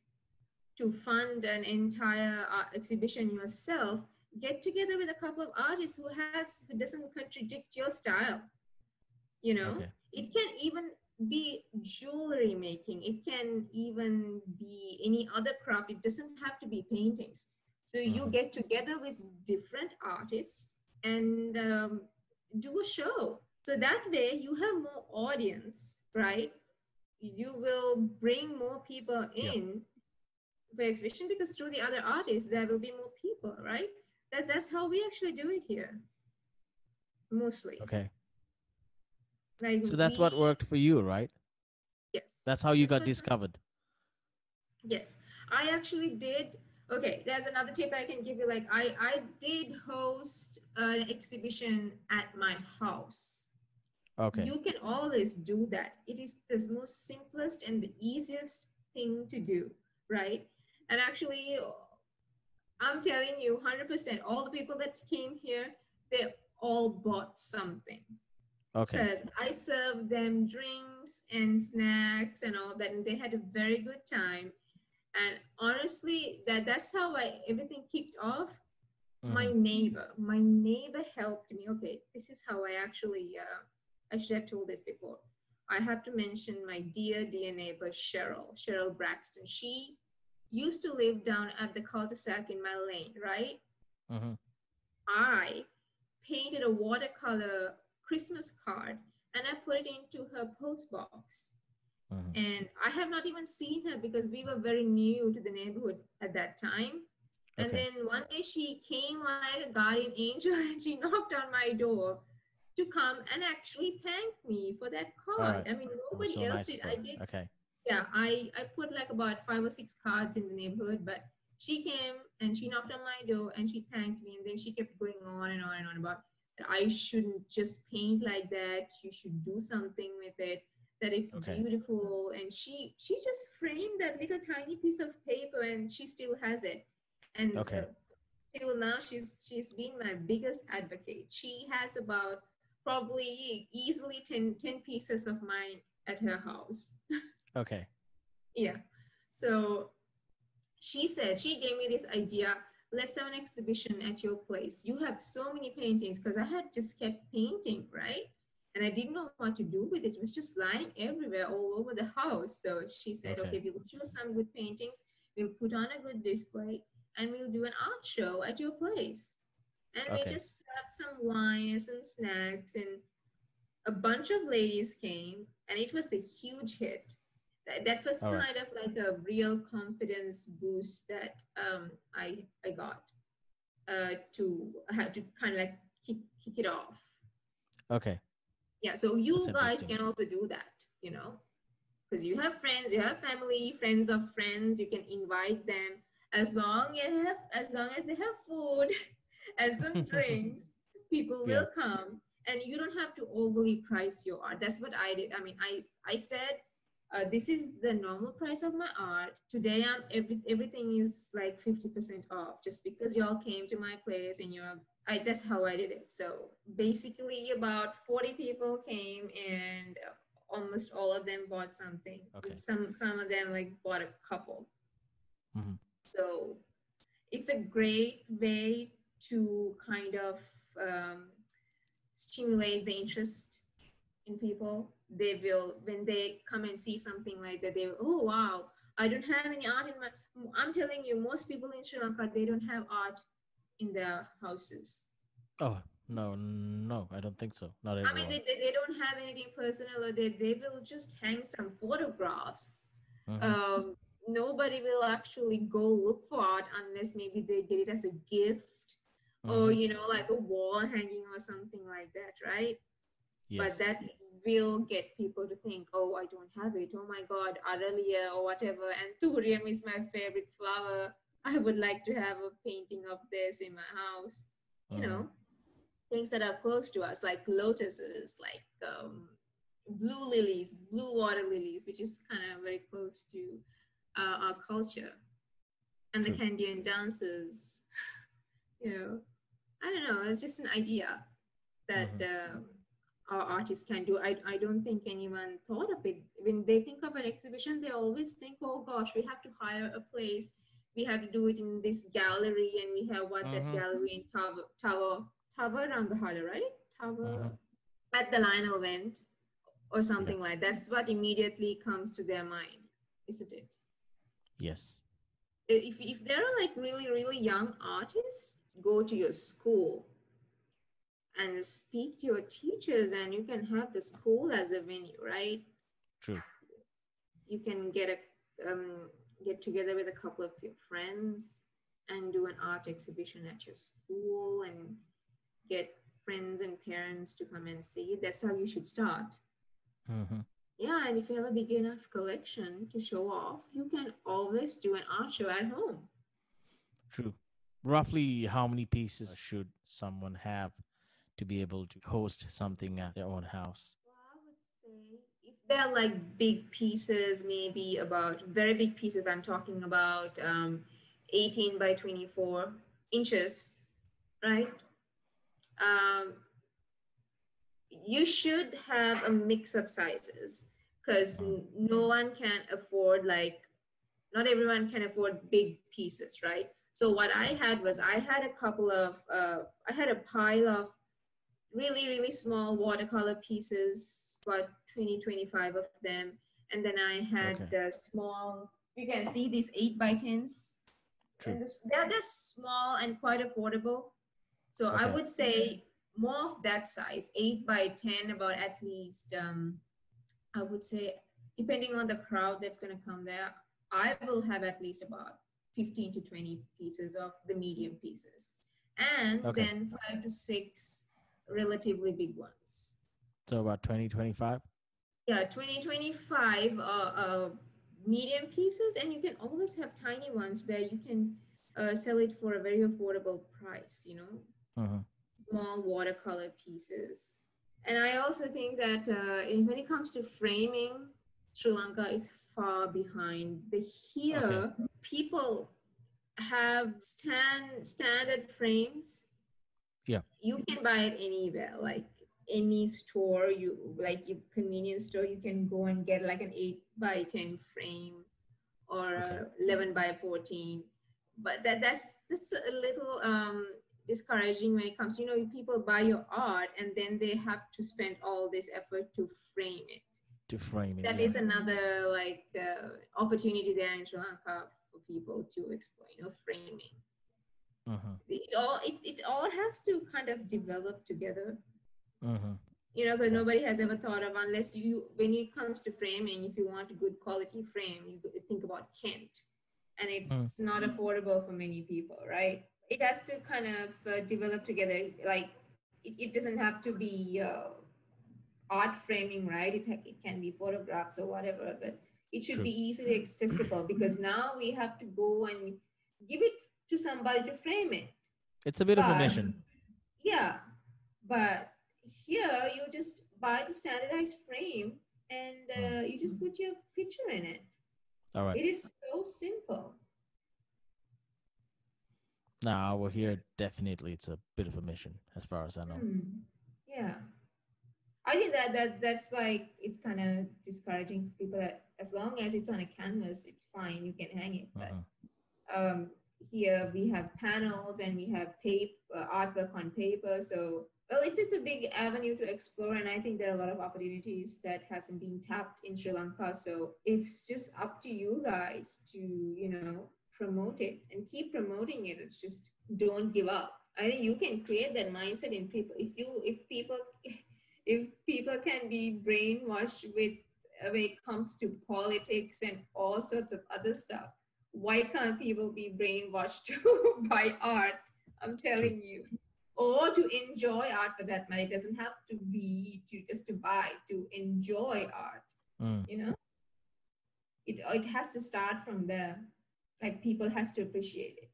S1: to fund an entire uh, exhibition yourself get together with a couple of artists who has who doesn't contradict your style. You know? Okay. it can even be jewelry making. It can even be any other craft. It doesn't have to be paintings. So you mm-hmm. get together with different artists and um, do a show so that way you have more audience, right? You will bring more people in yeah. for exhibition because through the other artists, there will be more people, right? That's that's how we actually do it here. Mostly.
S2: Okay. Like so that's we, what worked for you, right?
S1: Yes.
S2: That's how you that's got discovered.
S1: Yes. I actually did okay there's another tip i can give you like i i did host an exhibition at my house
S2: Okay.
S1: You can always do that. It is the most simplest and the easiest thing to do, right? And actually, I'm telling you 100%, all the people that came here, they all bought something.
S2: Okay.
S1: Because I served them drinks and snacks and all that, and they had a very good time. And honestly, that that's how I everything kicked off. Mm-hmm. My neighbor, my neighbor helped me. Okay, this is how I actually uh, I should have told this before. I have to mention my dear, dear neighbor, Cheryl, Cheryl Braxton. She used to live down at the cul-de-sac in my lane, right?
S2: Uh-huh.
S1: I painted a watercolor Christmas card and I put it into her post box. Uh-huh. And I have not even seen her because we were very new to the neighborhood at that time. And then one day she came like a guardian angel [laughs] and she knocked on my door to come and actually thank me for that card. I mean, nobody
S2: so
S1: else
S2: nice
S1: did. I did
S2: Okay.
S1: yeah i i put like about five or six cards in the neighborhood but she came and she knocked on my door and she thanked me and then she kept going on and on and on about that i shouldn't just paint like that you should do something with it that it's
S2: Okay.
S1: beautiful and she she just framed that little tiny piece of paper and she still has it and
S2: Okay.
S1: uh, till now she's she's been my biggest advocate she has about probably easily 10, 10 pieces of mine at her house
S2: Okay.
S1: yeah. So she said, she gave me this idea let's have an exhibition at your place. You have so many paintings because I had just kept painting, right? And I didn't know what to do with it. It was just lying everywhere, all over the house. So she said,
S2: Okay.
S1: okay, we'll choose some good paintings, we'll put on a good display, and we'll do an art show at your place. And
S2: Okay.
S1: we just served some wine and some snacks, and a bunch of ladies came, and it was a huge hit that, that was
S2: All right.
S1: kind of like a real confidence boost that um, I I got uh, to had to kind of like kick, kick it off.
S2: Okay.
S1: Yeah, so you
S2: That's
S1: guys can also do that, you know, because you have friends, you have family, friends of friends. You can invite them as long as have as long as they have food [laughs] and some drinks. People [laughs] will come, and you don't have to overly price your art. That's what I did. I mean, I I said uh, this is the normal price of my art. Today, I'm every, everything is like 50% off just because y'all came to my place and you're, I, that's how I did it. So basically about 40 people came and almost all of them bought something.
S2: Okay.
S1: Some, some of them like bought a couple.
S2: Mhm.
S1: So it's a great way to kind of um, stimulate the interest in people they will when they come and see something like that they will, oh wow i don't have any art in my i'm telling you most people in sri lanka they don't have art in their houses
S2: Oh no, no, I don't think so. Not
S1: i
S2: everyone.
S1: mean they, they, they don't have anything personal or they, they will just hang some photographs
S2: Mhm.
S1: um, nobody will actually go look for art unless maybe they get it as a gift or
S2: Mhm.
S1: you know like a wall hanging or something like that right
S2: yes.
S1: but that will get people to think, oh, I don't have it. Oh my God, Aralia or whatever. Anthurium is my favorite flower. I would like to have a painting of this in my house. You
S2: Mhm.
S1: know, things that are close to us, like lotuses, like um, blue lilies, blue water lilies, which is kind of very close to uh, our culture. And the. Kandyan dances, [laughs] you know, I don't know, it's just an idea that um our artists can do. I, I don't think anyone thought of it. When they think of an exhibition, they always think, oh gosh, we have to hire a place. We have to do it in this gallery, and we have what
S2: Mhm.
S1: that gallery in Tower Tower Tower Rangahada, right? Tower
S2: Mhm.
S1: at the Lionel Wendt or something like that's what immediately comes to their mind, isn't it?
S2: yes.
S1: if, if there are like really really young artists go to your school and speak to your teachers and you can have the school as a venue right?
S2: True.
S1: you can get a um, get together with a couple of your friends and do an art exhibition at your school and get friends and parents to come and see. That's how you should start.
S2: Hmm
S1: yeah and if you have a big enough collection to show off you can always do an art show at home.
S2: True. Roughly, how many pieces should someone have to be able to host something at their own house?
S1: Well, I would say if they're like big pieces, maybe about very big pieces, I'm talking about um, 18 by 24 inches, right? Um, you should have a mix of sizes because no one can afford, like, not everyone can afford big pieces, right? So, what I had was I had a couple of, uh, I had a pile of really really small watercolor pieces about 20 25 of them and then i had
S2: Okay.
S1: the small you can see these 8 by 10s
S2: True.
S1: and this, they're just small and quite affordable so i would say more of that size 8 by 10 about at least um, i would say depending on the crowd that's going to come there i will have at least about 15 to 20 pieces of the medium pieces and
S2: Okay.
S1: then five to six relatively big ones.
S2: So about 2025?
S1: Yeah, 2025 uh, uh, medium pieces, and you can always have tiny ones where you can uh, sell it for a very affordable price, you know,
S2: Uh-huh.
S1: small watercolor pieces. And I also think that uh, when it comes to framing, Sri Lanka is far behind. The here people have stand standard frames.
S2: Yeah.
S1: You can buy it anywhere, like any store. You like your convenience store. You can go and get like an eight by ten frame, or
S2: Okay.
S1: eleven by fourteen. But that that's that's a little um discouraging when it comes. You know, people buy your art and then they have to spend all this effort to frame it
S2: To frame it.
S1: that
S2: yeah.
S1: is another like uh, opportunity there in Sri Lanka for people to explore, you know, framing.
S2: Uh-huh.
S1: It all it, it all has to kind of develop together,
S2: Uh-huh.
S1: you know, because nobody has ever thought of unless you when it comes to framing, if you want a good quality frame, you think about Kent, and it's not affordable for many people, right? It has to kind of uh, develop together. Like it, it doesn't have to be. Uh, art framing, right? It, it can be photographs or whatever, but it should
S2: True.
S1: be easily accessible because now we have to go and give it to somebody to frame it.
S2: It's a bit of a mission.
S1: Yeah, but here you just buy the standardized frame and uh, you just put your picture in it.
S2: All right.
S1: It is so simple.
S2: Now over here, definitely it's a bit of a mission, as far as I know.
S1: Hmm. Yeah. I think that, that that's why it's kind of discouraging for people that as long as it's on a canvas, it's fine, you can hang it. But
S2: Uh-huh.
S1: um, here we have panels and we have paper uh, artwork on paper. So well, it's it's a big avenue to explore, and I think there are a lot of opportunities that hasn't been tapped in Sri Lanka. So it's just up to you guys to you know promote it and keep promoting it. It's just don't give up. I think you can create that mindset in people. If you if people [laughs] if people can be brainwashed with uh, when it comes to politics and all sorts of other stuff why can't people be brainwashed [laughs] by art? I'm telling you. Or to enjoy art for that matter. It doesn't have to be to just to buy, to enjoy art,
S2: Mm.
S1: you know? It it has to start from there. Like people has to appreciate it.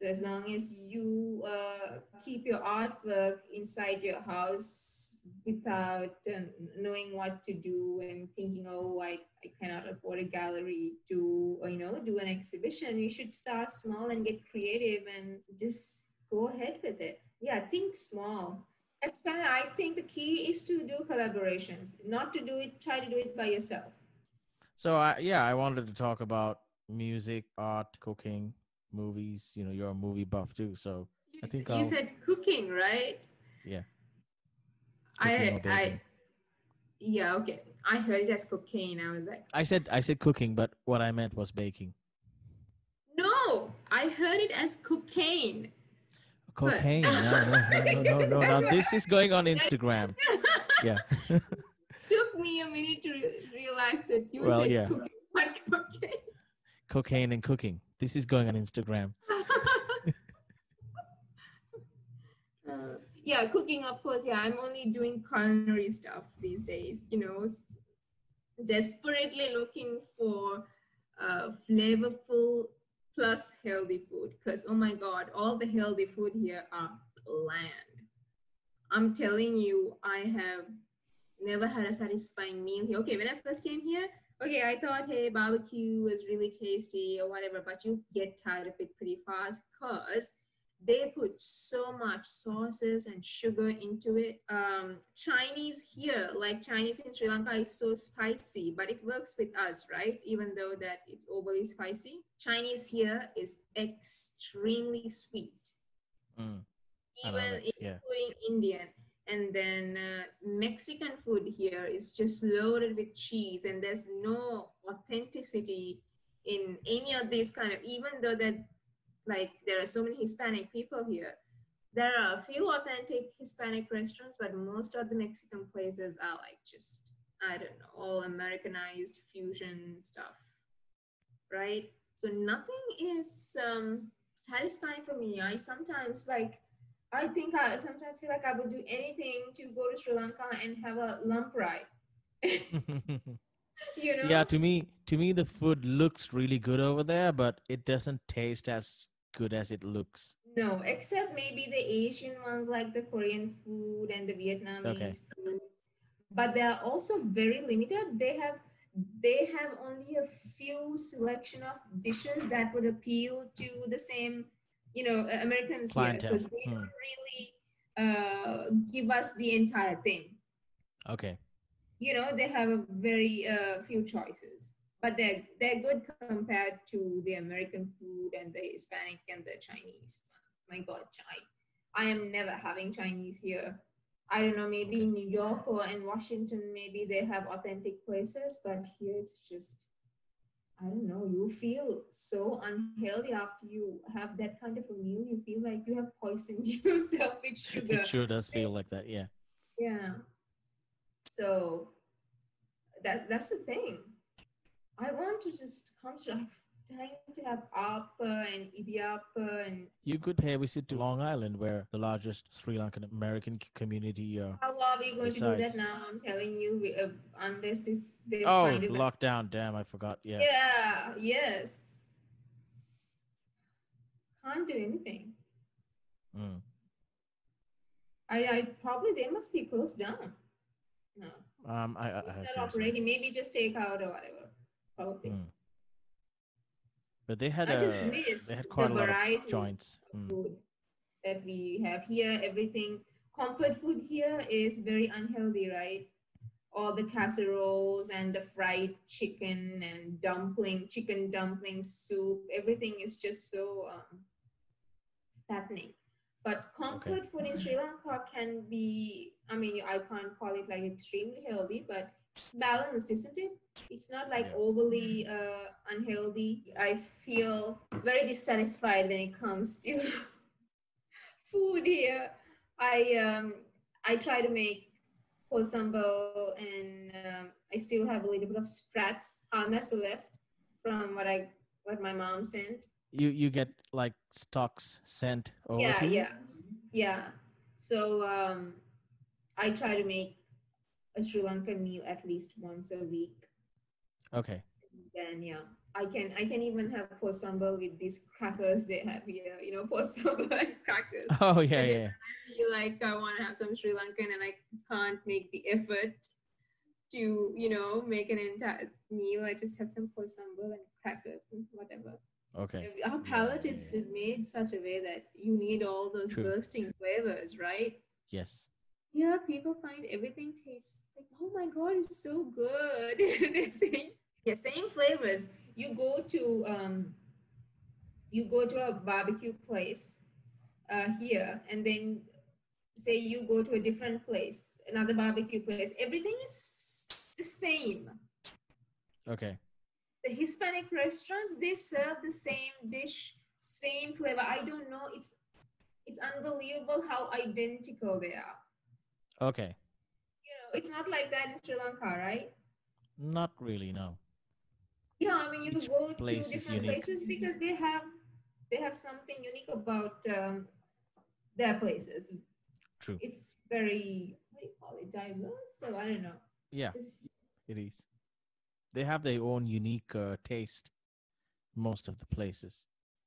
S1: So as long as you uh, keep your artwork inside your house without uh, knowing what to do and thinking, oh, I, I cannot afford a gallery to, you know, do an exhibition, you should start small and get creative and just go ahead with it. Yeah, think small. Expand. I think the key is to do collaborations, not to do it, try to do it by yourself.
S2: So I yeah, I wanted to talk about music, art, cooking, movies. You know, you're a movie buff too, so
S1: You,
S2: I think
S1: you
S2: I'll-
S1: said cooking, right?
S2: Yeah.
S1: I,
S2: Cooking or
S1: I, yeah, okay. I heard it as cocaine. I was like,
S2: I said I said cooking, but what I meant was baking.
S1: no, I heard it as cocaine. But-
S2: Cocaine. No, no, no, no, no, [laughs] no. Now this is going on Instagram. [laughs] Yeah. [laughs]
S1: Took me a minute to re- realize that you
S2: Well,
S1: said
S2: yeah.
S1: cooking, not cocaine.
S2: Cocaine and cooking. This is going on Instagram.
S1: Uh, [laughs] yeah, cooking, of course. Yeah, I'm only doing culinary stuff these days. You know, desperately looking for uh, flavorful plus healthy food. Because oh my God, all the healthy food here are bland. I'm telling you, I have never had a satisfying meal here. Okay, when I first came here, okay, I thought, hey, barbecue was really tasty or whatever, but you get tired of it pretty fast because they put so much sauces and sugar into it. Um, Chinese here, like Chinese in Sri Lanka, is so spicy, but it works with us, right? Even though that it's overly spicy. Chinese here is extremely sweet,
S2: Mm,
S1: even
S2: it. Yeah.
S1: including Indian. And then uh, Mexican food here is just loaded with cheese, and there's no authenticity in any of these kind of, even though that like there are so many Hispanic people here. There are a few authentic Hispanic restaurants, but most of the Mexican places are like just, I don't know, all Americanized fusion stuff, right? So nothing is um, satisfying for me. I sometimes like I think I sometimes feel like I would do anything to go to Sri Lanka and have a lamprais. [laughs] you know?
S2: yeah, to me, to me, the food looks really good over there, but it doesn't taste as good as it looks.
S1: No, except maybe the Asian ones like the Korean food and the Vietnamese
S2: Okay.
S1: food. But they are also very limited. They have they have only a few selection of dishes that would appeal to the same, you know, Americans here. So they
S2: Hmm.
S1: don't really uh, give us the entire thing.
S2: Okay.
S1: You know, they have a very uh, few choices, but they're they're good compared to the American food and the Hispanic and the Chinese. My God, Chai! I am never having Chinese here. I don't know, maybe in New York or in Washington, maybe they have authentic places, but here it's just, I don't know, you feel so unhealthy after you have that kind of a meal. You feel like you have poisoned [laughs] yourself with sugar.
S2: It sure does feel like that. Yeah.
S1: Yeah. So that that's the thing. I want to just come to I'm dying to have appa and idiappa and
S2: You could pay a visit to Long Island, where the largest Sri Lankan American community. Uh,
S1: how are we going to do that now? I'm telling you, we, uh, unless this they
S2: oh, lockdown! Damn, I forgot. Yeah.
S1: yeah. Yes. Can't do anything.
S2: Mm.
S1: I I probably they must be closed down. No,
S2: Um, I, I, I
S1: operating. Maybe just take out or whatever. Probably.
S2: Mm. But they had
S1: I
S2: a
S1: just miss
S2: they had
S1: the
S2: quite a lot of
S1: variety.
S2: joints. Mm.
S1: food that we have here. Everything comfort food here is very unhealthy, right? All the casseroles and the fried chicken and dumpling, chicken dumpling soup, everything is just so um, fattening. But comfort food in Sri Lanka can be, I mean, I can't call it like extremely healthy, but balanced, isn't it? It's not like
S2: Yeah.
S1: overly uh, unhealthy. I feel very dissatisfied when it comes to [laughs] food here. I um I try to make posambal and um, I still have a little bit of sprats hummus left from what I what my mom sent.
S2: You you get like stocks sent over
S1: yeah,
S2: to you?
S1: yeah, yeah. So um, I try to make a Sri Lankan meal at least once a week.
S2: Okay.
S1: Then yeah, I can I can even have posambal with these crackers they have here. You know, posambal [laughs] and crackers.
S2: Oh yeah,
S1: And
S2: yeah.
S1: feel like I want to have some Sri Lankan and I can't make the effort to, you know, make an entire meal. I just have some posambal and crackers and whatever.
S2: Okay.
S1: Our palate
S2: yeah,
S1: is
S2: yeah.
S1: made such a way that you need all those
S2: True.
S1: bursting flavors, right?
S2: Yes.
S1: Yeah, people find everything tastes like, oh my god, it's so good. [laughs] they say, yeah, same flavors. You go to um, you go to a barbecue place uh, here, and then say you go to a different place, another barbecue place. Everything is the same.
S2: Okay.
S1: The Hispanic restaurants they serve the same dish, same flavor. I don't know. It's it's unbelievable how identical they are.
S2: Okay.
S1: you know, it's not like that in Sri Lanka, right?
S2: Not really. No.
S1: Yeah, I mean, you
S2: Each
S1: could go to different places because they have they have something unique about um, their places.
S2: True.
S1: It's very what do you call it, diverse? So I don't know.
S2: Yeah,
S1: It's,
S2: it is. They have their own unique uh, taste. Most of the places,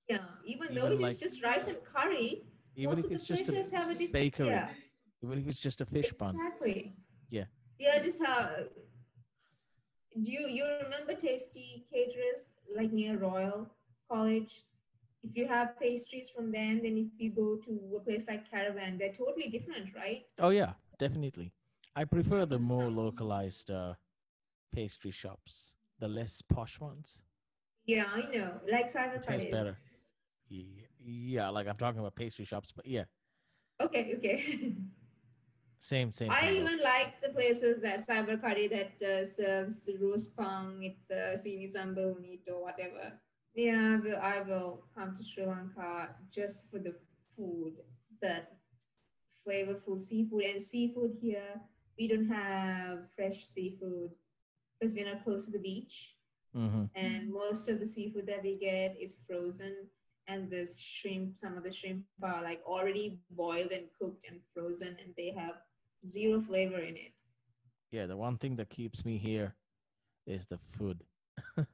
S1: yeah, even though
S2: Even
S1: it is
S2: like-
S1: just rice and curry,
S2: even
S1: most
S2: if
S1: of the
S2: it's
S1: places have a different
S2: bakery,
S1: Yeah,
S2: if it's just a fish bun.
S1: exactly.
S2: Yeah.
S1: Yeah, just how. Do you you remember Tasty Caterers like near Royal College? If you have pastries from them, then if you go to a place like Caravan, they're totally different, right?
S2: Oh yeah, definitely. I prefer the more localized uh, pastry shops, the less posh ones.
S1: Yeah, I know. Like cyber
S2: Tastes better. Ye- Yeah, like I'm talking about pastry shops, but yeah,
S1: Okay, okay. [laughs]
S2: same same.
S1: I
S2: kind of-
S1: even like the places that cyber curry that uh, serves roast pang with the sini sambal meat or whatever. Yeah, I will, I will come to Sri Lanka just for the food, that flavorful seafood and seafood here. We don't have fresh seafood because we're not close to the beach,
S2: Mhm.
S1: and most of the seafood that we get is frozen. and the shrimp, some of the shrimp are like already boiled and cooked and frozen, and they have zero flavor in it.
S2: Yeah, the one thing that keeps me here is the food. [laughs]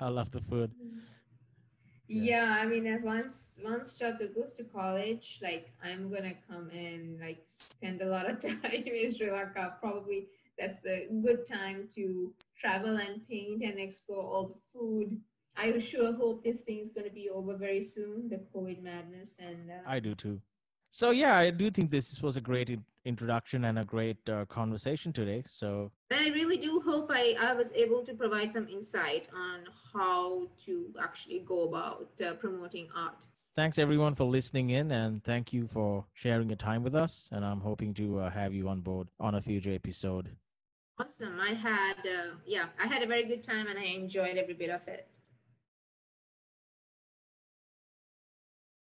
S2: I love the food.
S1: Yeah. I mean, if once once Chatu goes to college, like I'm gonna come and like spend a lot of [laughs] time in Sri Lanka. Probably that's a good time to travel and paint and explore all the food. I sure hope this thing is gonna be over very soon, the COVID madness, and uh,
S2: I do too. So yeah, I do think this was a great introduction and a great uh, conversation today. So
S1: I really do hope I, I was able to provide some insight on how to actually go about uh, promoting art.
S2: thanks everyone for listening in, and thank you for sharing your time with us. And I'm hoping to uh, have you on board on a future episode.
S1: Awesome. I had, uh, yeah, I had a very good time and I enjoyed every bit of it.